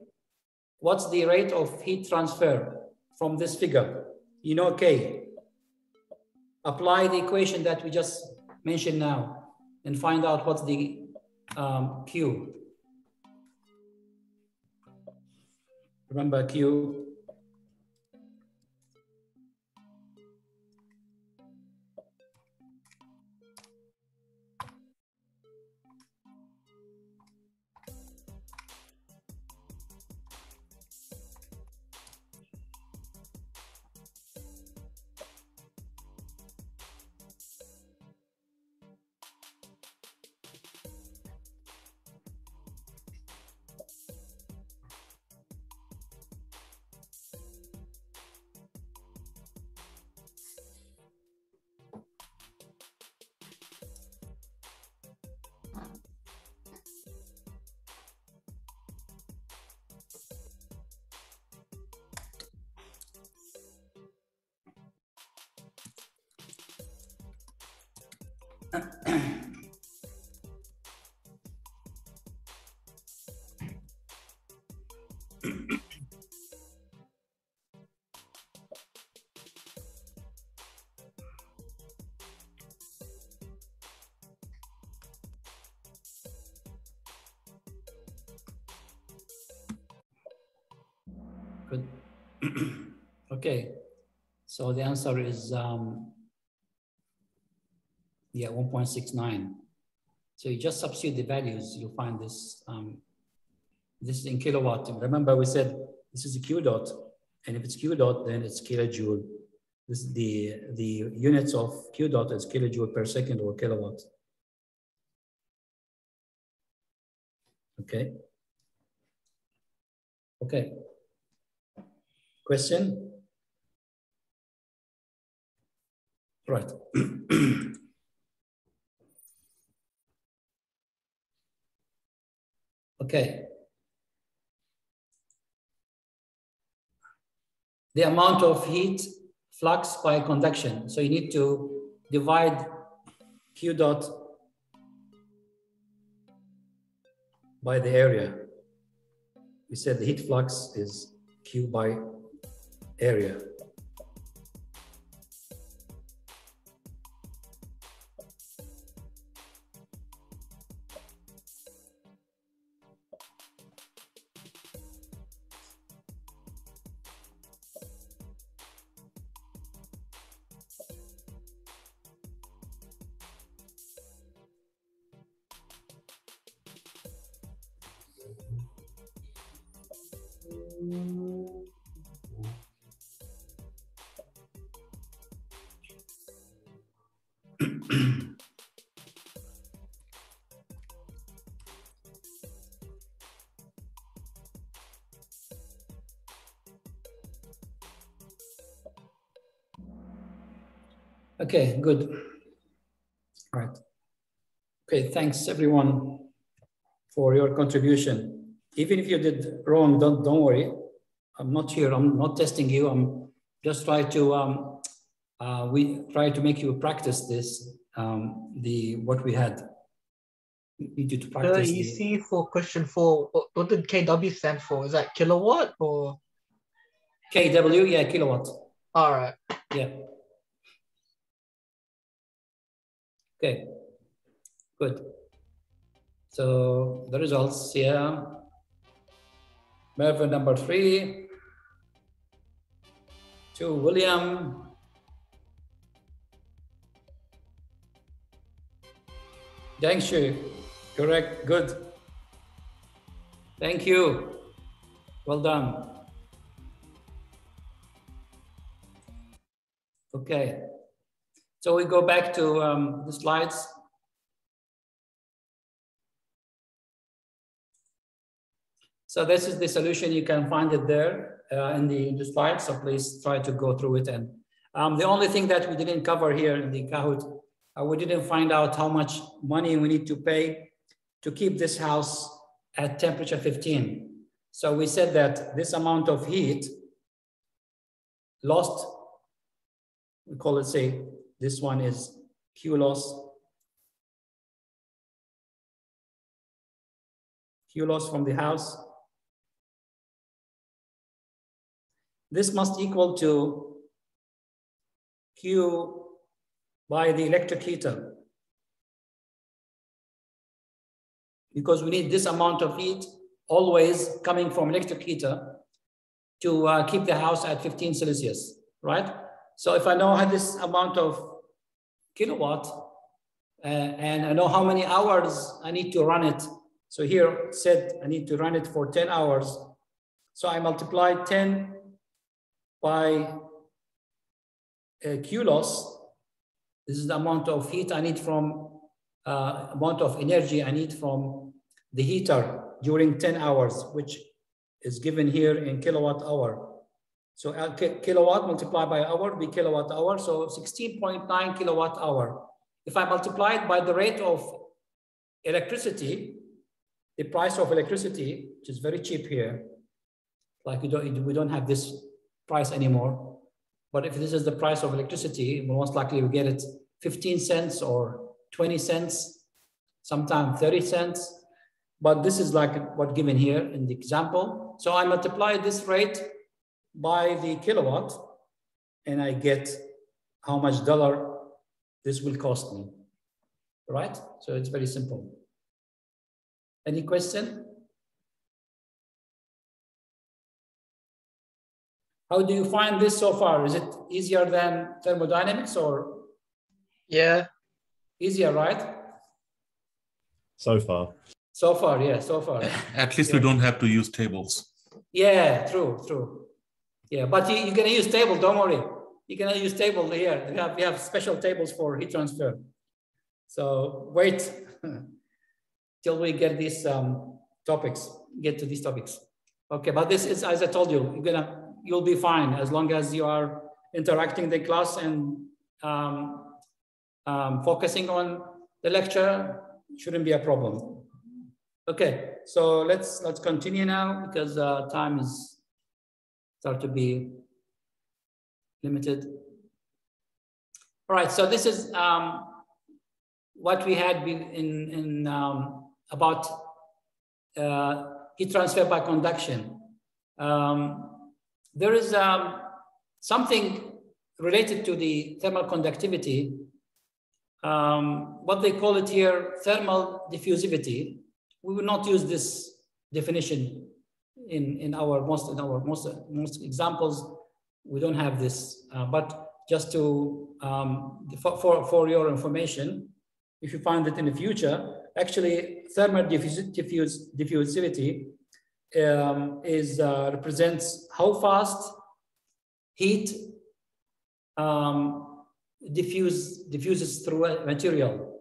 what's the rate of heat transfer from this figure? You know K. Apply the equation that we just mentioned now and find out what's the um, Q. Remember Q. So the answer is um, yeah, 1.69. So you just substitute the values, you'll find this. Um, this is in kilowatt. Remember, we said this is a Q dot, and if it's Q dot, then it's kilojoule. This is the the units of Q dot is kilojoule per second or kilowatt. Okay. Okay. Question? Right. [clears throat] okay. The amount of heat flux by conduction. So you need to divide Q dot by the area. We said the heat flux is Q by area. Okay, good. All right. Okay, thanks everyone for your contribution. Even if you did wrong, don't don't worry. I'm not here. I'm not testing you. I'm just trying to um, uh, we try to make you practice this um, the what we had. We need you to Uh, practice. you the- see for question four, what did KW stand for? Is that kilowatt or? KW, yeah, kilowatt. All right. Yeah. Okay, good. So the results here. Mervyn number three. To William. Thank you. correct, good. Thank you. Well done. Okay. So we go back to um, the slides. So this is the solution. You can find it there. uh, in the, in the slide, so please try to go through it. And um, the only thing that we didn't cover here in the Kahoot, uh, we didn't find out how much money we need to pay to keep this house at temperature 15. So we said that this amount of heat lost, we call it, say, this one is Q loss. Q loss from the house. This must equal to Q by the electric heater. Because we need this amount of heat always coming from electric heater to uh, keep the house at 15 Celsius, right? So if I know how this amount of kilowatt uh, and I know how many hours I need to run it. So here said I need to run it for 10 hours. So I multiply 10 by uh, Q loss. This is the amount of heat I need from, uh, amount of energy I need from the heater during 10 hours, which is given here in kilowatt hour. So uh, kilowatt multiplied by hour be kilowatt hour. So 16.9 kilowatt hour. If I multiply it by the rate of electricity, the price of electricity, which is very cheap here, like we don't, we don't have this price anymore. But if this is the price of electricity, most likely we get it 15 cents or 20 cents, sometimes 30 cents. But this is like what given here in the example. So I multiply this rate by the kilowatt and I get how much dollar this will cost me, right? So it's very simple. Any question? How do you find this so far? Is it easier than thermodynamics or? Yeah. Easier, right? So far. So far, yeah, so far. [laughs] At least Yeah. we don't have to use tables. Yeah, true, true. Yeah, but you, you're gonna use table, don't worry. You're gonna use table here. We have, we have special tables for heat transfer. So wait [laughs] till we get these um, topics, get to these topics. Okay, but this is, as I told you, you're gonna, you'll be fine as long as you are interacting the class and um, um, focusing on the lecture, shouldn't be a problem. Okay, so let's let's continue now because uh, time is start to be limited. All right, so this is um, what we had been in in um, about uh, heat transfer by conduction. Um, there is um, something related to the thermal conductivity. Um, what they call it here, thermal diffusivity we will not use this definition in, in our most in our most most examples. We don't have this, uh, but just to um, for, for, for your information, if you find it in the future, actually thermal diffus, diffusivity um, is uh, represents how fast heat um, diffuse diffuses through a material.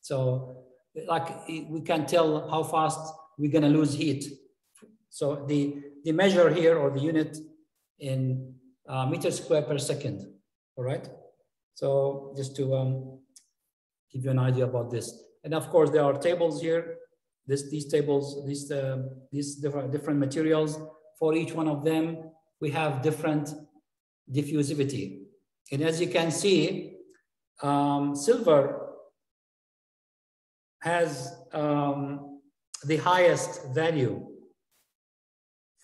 So like we can tell how fast we're going to lose heat. So the, the measure here or the unit in uh, meter square per second, all right? So just to um, give you an idea about this. And of course, there are tables here. This, these tables, these, uh, these different, different materials, for each one of them, we have different diffusivity. And as you can see, um, silver has um, the highest value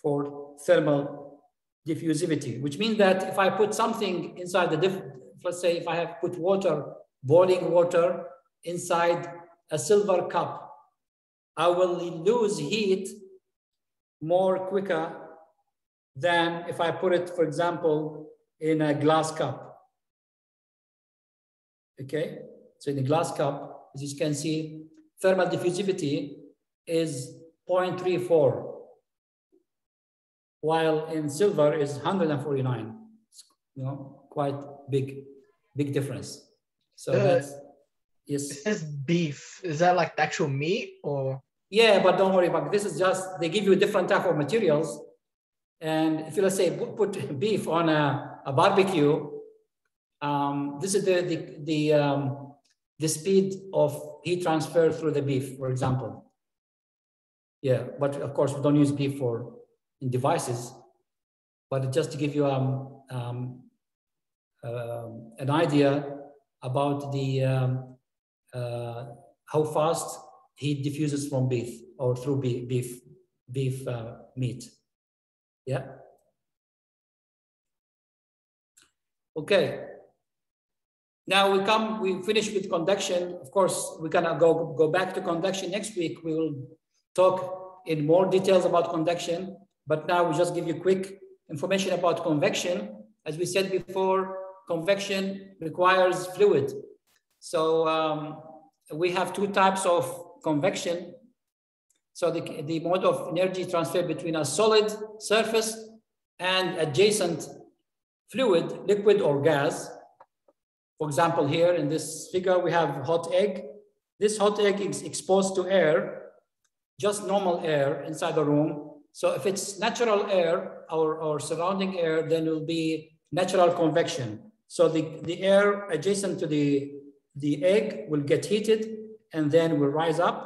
for thermal diffusivity, which means that if I put something inside the, diff let's say if I have put water, boiling water inside a silver cup, I will lose heat more quicker than if I put it, for example, in a glass cup. Okay, so in a glass cup, as you can see, thermal diffusivity is 0.34, while in silver is 149. You know, quite big, big difference. So Uh, that's, It yes. says beef. Is that like the actual meat or? Yeah, but don't worry about. This is just, they give you different type of materials. And if you let's say put, put [laughs] beef on a, a barbecue, um, this is the the the, um, the speed of heat transfer through the beef, for example. Yeah, but of course we don't use beef for in devices, but just to give you um, um, uh, an idea about the um, uh, how fast heat diffuses from beef or through beef beef, beef uh, meat. Yeah. Okay. Now we come, we finish with conduction. Of course, we're gonna go, go back to conduction next week. We will talk in more details about conduction, but now we just give you quick information about convection. As we said before, convection requires fluid. So um, we have two types of convection. So the, the mode of energy transfer between a solid surface and adjacent fluid, liquid or gas. For example, here in this figure, we have hot egg. This hot egg is exposed to air, just normal air inside the room. So if it's natural air or, or surrounding air, then it will be natural convection. So the, the air adjacent to the, the egg will get heated and then will rise up.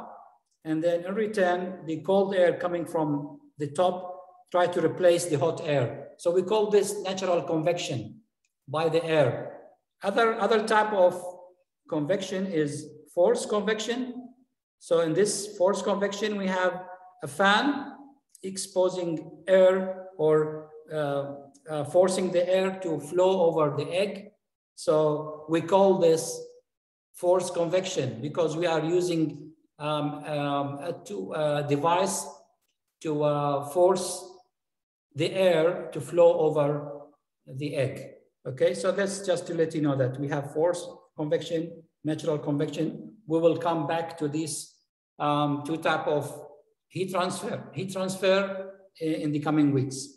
And then in return, the cold air coming from the top try to replace the hot air. So we call this natural convection by the air. Other, other type of convection is forced convection. So in this forced convection, we have a fan exposing air or uh, uh, forcing the air to flow over the egg. So we call this forced convection because we are using um, um, a, to, uh, device to uh, force the air to flow over the egg. Okay, so that's just to let you know that we have forced convection, natural convection. We will come back to these um, two type of heat transfer, heat transfer in, in the coming weeks.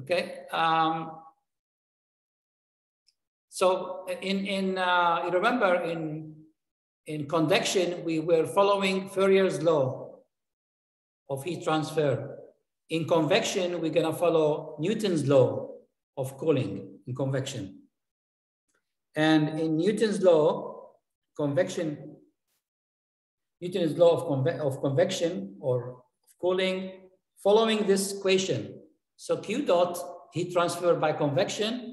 Okay. Um, so in in uh, you remember in in conduction we were following Fourier's law of heat transfer. In convection we're gonna follow Newton's law of cooling in convection. And in Newton's law, convection, Newton's law of, conve of convection or of cooling, following this equation. So Q dot heat transfer by convection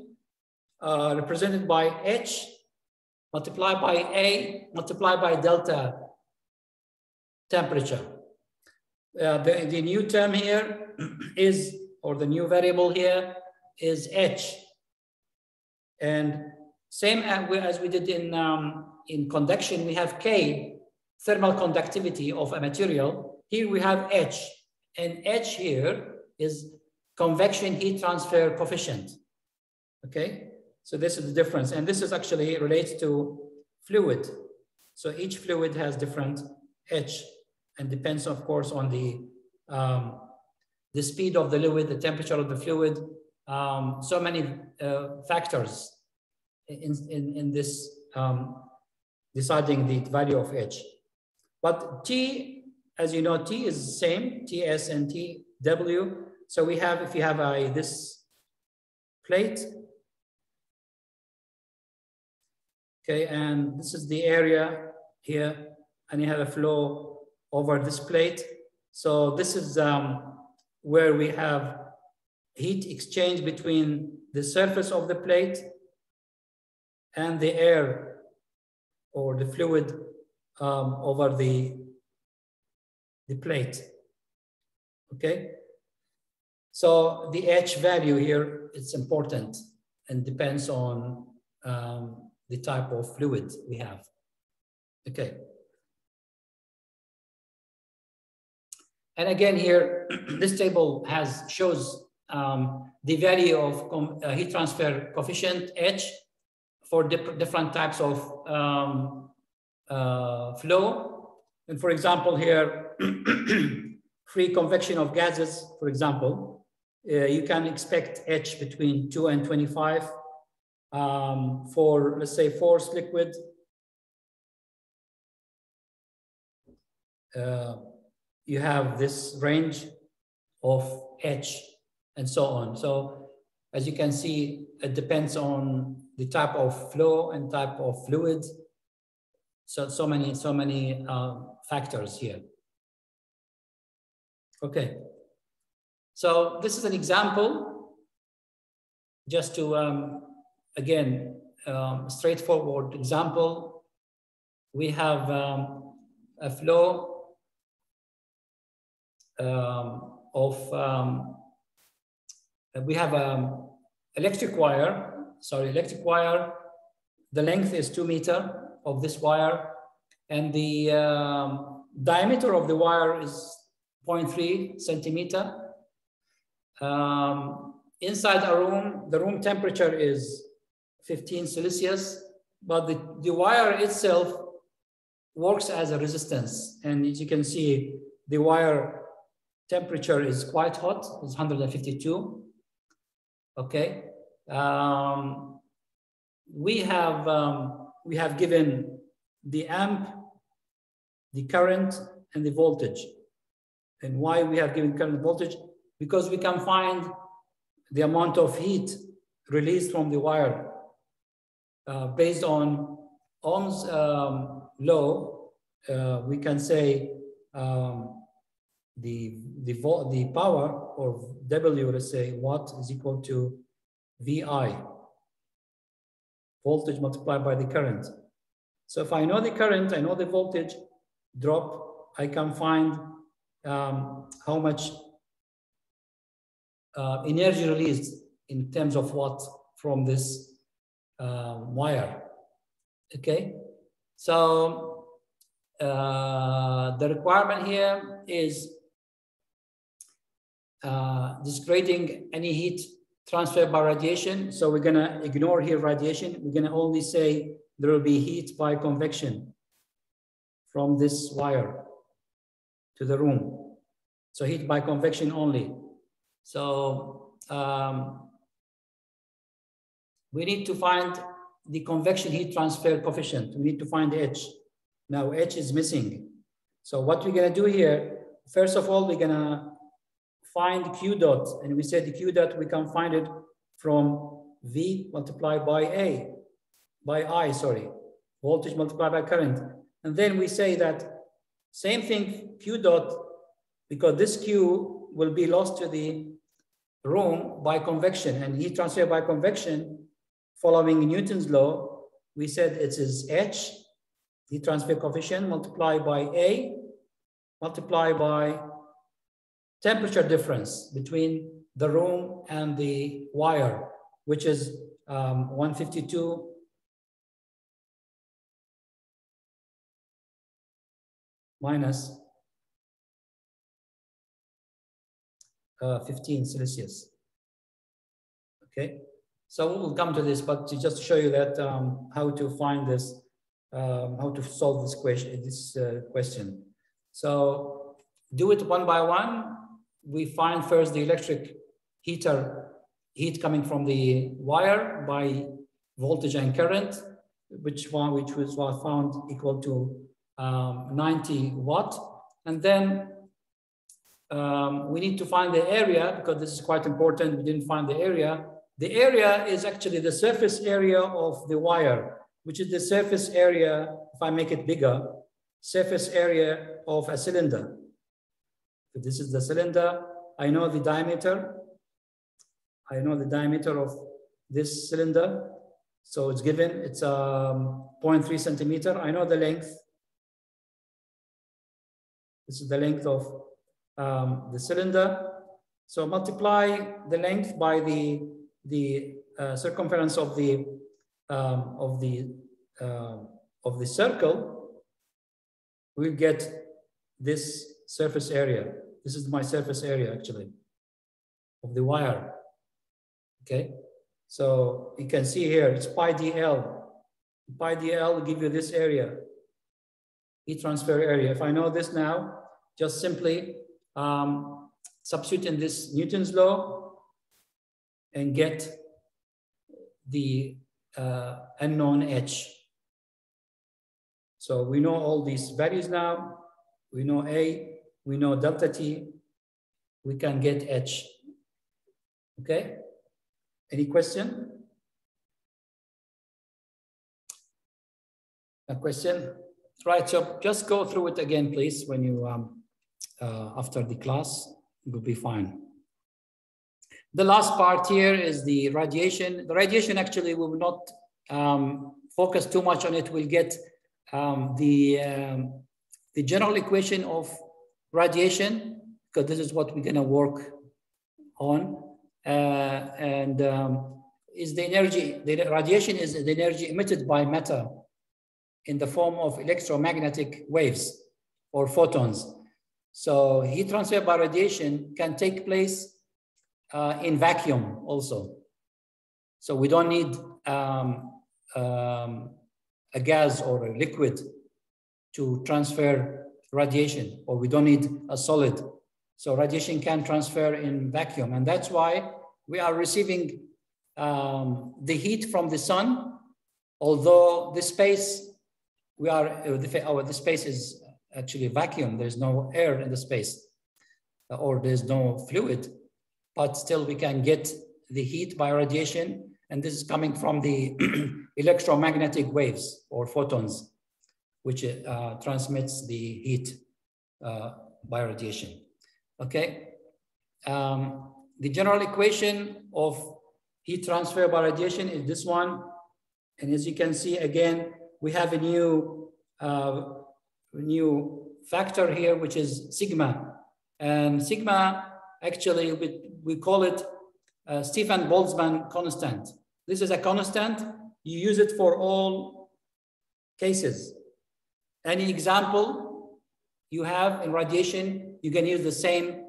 uh, represented by H multiplied by A multiplied by delta temperature. Uh, the, the new term here [clears throat] is, or the new variable here is H. And same as we did in, um, in conduction, we have K, thermal conductivity of a material. Here we have H, and H here is convection heat transfer coefficient. Okay, so this is the difference. And this is actually relates to fluid. So each fluid has different H and depends, of course, on the, um, the speed of the fluid, the temperature of the fluid, um, so many uh, factors in, in, in this um, deciding the value of H. But T, as you know, T is the same, TS and TW. So we have, if you have a, this plate, okay, and this is the area here, and you have a flow over this plate. So this is um, where we have heat exchange between the surface of the plate and the air or the fluid um, over the, the plate. Okay? So the H value here, it's important and depends on um, the type of fluid we have. Okay. And again here, [clears throat] this table has shows um, the value of uh, heat transfer coefficient H for dip different types of um, uh, flow. And for example, here, [clears throat] free convection of gases, for example, uh, you can expect H between 2 and 25 um, for, let's say, forced liquid. Uh, you have this range of H and so on. So as you can see, it depends on the type of flow and type of fluid. So, so many, so many uh, factors here. Okay. So this is an example, just to, um, again, um, straightforward example. We have um, a flow um, of, um, we have an electric wire, sorry, electric wire. The length is two meter of this wire and the um, diameter of the wire is 0.3 centimeter. Um, inside a room, the room temperature is 15 Celsius, but the, the wire itself works as a resistance. And as you can see, the wire temperature is quite hot, it's 152. Okay. Um, we have um, we have given the amp, the current, and the voltage. And why we have given current voltage? Because we can find the amount of heat released from the wire uh, based on Ohm's um, law. Uh, we can say um, the the the power of W, let's say watt, is equal to VI, voltage multiplied by the current. So if I know the current, I know the voltage drop, I can find um, how much uh, energy released in terms of watt from this uh, wire. Okay, so uh, the requirement here is uh, discrediting any heat transfer by radiation. So we're gonna ignore here radiation. We're gonna only say there will be heat by convection from this wire to the room. So heat by convection only. So um, we need to find the convection heat transfer coefficient. We need to find H. Now H is missing. So what we're gonna do here, first of all, we're gonna find Q dot. And we said the Q dot, we can find it from V multiplied by A, by I, sorry, voltage multiplied by current. And then we say that same thing, Q dot, because this Q will be lost to the room by convection and heat transfer by convection following Newton's law. We said it is H, the transfer coefficient multiplied by A, multiplied by temperature difference between the room and the wire, which is um, 152 minus uh, 15 Celsius. Okay, so we'll come to this, but to just show you that um, how to find this, um, how to solve this question. This uh, question. So do it one by one. We find first the electric heater heat coming from the wire by voltage and current, which one which was found equal to um, 90 watt. And then um, we need to find the area because this is quite important. We didn't find the area. The area is actually the surface area of the wire, which is the surface area, if I make it bigger, surface area of a cylinder. So this is the cylinder. I know the diameter. I know the diameter of this cylinder. So it's given, it's um, 0.3 centimeter. I know the length. This is the length of um, the cylinder. So multiply the length by the, the uh, circumference of the, um, of, the, uh, of the circle, we'll get this surface area. This is my surface area actually of the wire. Okay, so you can see here it's pi dl. Pi dl will give you this area, heat transfer area. If I know this now, just simply um, substitute in this Newton's law and get the uh, unknown h. So we know all these values now. We know A, we know delta T, we can get H. Okay? Any question? A question? Right, so just go through it again, please, when you, um, uh, after the class, it will be fine. The last part here is the radiation. The radiation, actually, we will not um, focus too much on it. We'll get um, the, um, the general equation of radiation, because this is what we're gonna work on. Uh, and um, is the energy, the radiation is the energy emitted by matter in the form of electromagnetic waves or photons. So heat transfer by radiation can take place uh, in vacuum also. So we don't need um, um, a gas or a liquid to transfer radiation, or we don't need a solid. So radiation can transfer in vacuum. And that's why we are receiving um, the heat from the sun, although the space we are, uh, the, our, the space is actually vacuum. There's no air in the space uh, or there's no fluid, but still we can get the heat by radiation. And this is coming from the [clears throat] electromagnetic waves or photons, which uh, transmits the heat uh, by radiation. Okay. Um, the general equation of heat transfer by radiation is this one. And as you can see, again, we have a new, uh, new factor here, which is sigma. And sigma, actually, we, call it uh, Stefan Boltzmann constant. This is a constant. You use it for all cases. Any example you have in radiation, you can use the same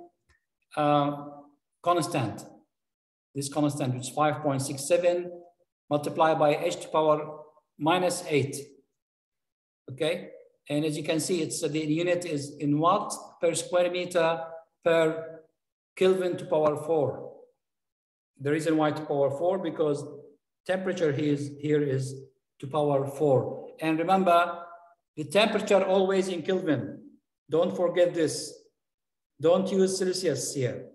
uh, constant. This constant, which is 5.67 multiplied by h to power minus 8. Okay, and as you can see, it's the unit is in watt per square meter per Kelvin to power 4. The reason why to power 4 because temperature here is, here is to power 4. And remember, the temperature always in Kelvin. Don't forget this. Don't use Celsius here.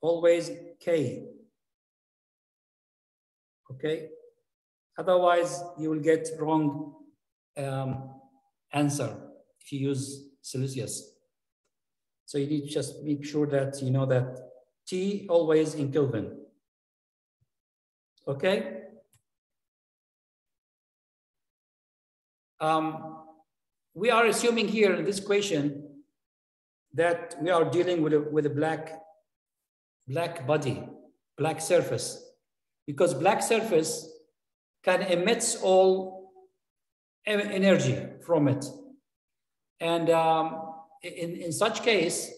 Always K. Okay. Otherwise, you will get wrong um, answer if you use Celsius. So you need to just make sure that you know that T always in Kelvin. Okay. Um, we are assuming here in this equation that we are dealing with a, with a black, black body, black surface, because black surface can emit all energy from it. And um, in, in such case,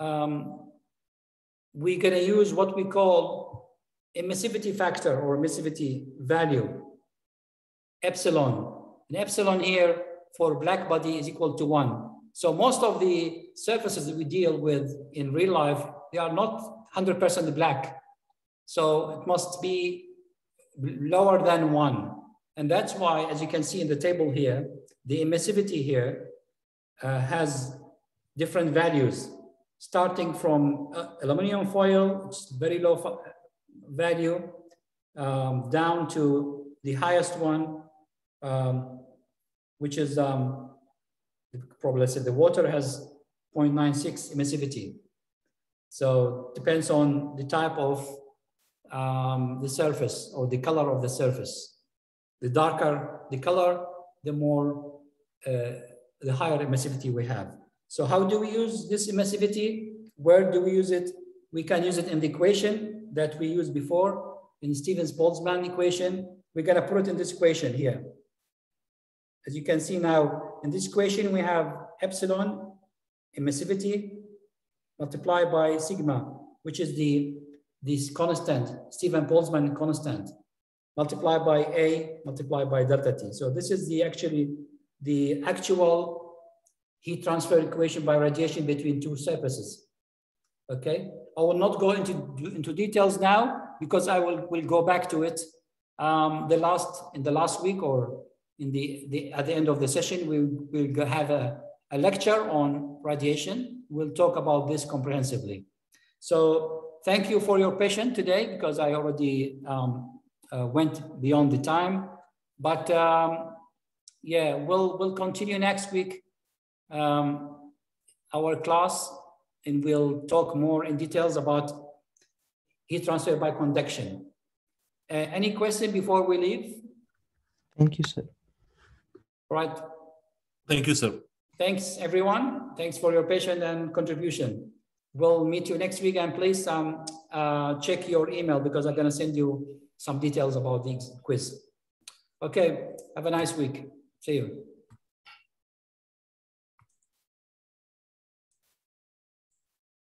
um, we're going to use what we call emissivity factor or emissivity value, epsilon. And epsilon here for black body is equal to one. So most of the surfaces that we deal with in real life, they are not 100% black. So it must be lower than one. And that's why, as you can see in the table here, the emissivity here uh, has different values, starting from uh, aluminum foil, it's very low value, um, down to the highest one, um, which is um, probably, let's say the water has 0.96 emissivity. So depends on the type of um, the surface or the color of the surface. The darker the color, the more, uh, the higher emissivity we have. So how do we use this emissivity? Where do we use it? We can use it in the equation that we used before in Stefan Boltzmann equation. We're gonna put it in this equation here. As you can see now, in this equation, we have epsilon emissivity multiplied by sigma, which is the this constant, Stefan Boltzmann constant, multiplied by A, multiplied by delta T. So this is the actually the actual heat transfer equation by radiation between two surfaces. Okay, I will not go into, into details now because I will, will go back to it um, the last in the last week or in the, the at the end of the session, we will have a, a lecture on radiation. We'll talk about this comprehensively. So thank you for your patience today because I already um, went beyond the time. But um, yeah, we'll we'll continue next week um, our class and we'll talk more in details about heat transfer by conduction. Uh, any question before we leave? Thank you, sir. Right. Thank you, sir. Thanks, everyone. Thanks for your patience and contribution. We'll meet you next week and please um, uh, check your email because I'm going to send you some details about the quiz. Okay, have a nice week. See you.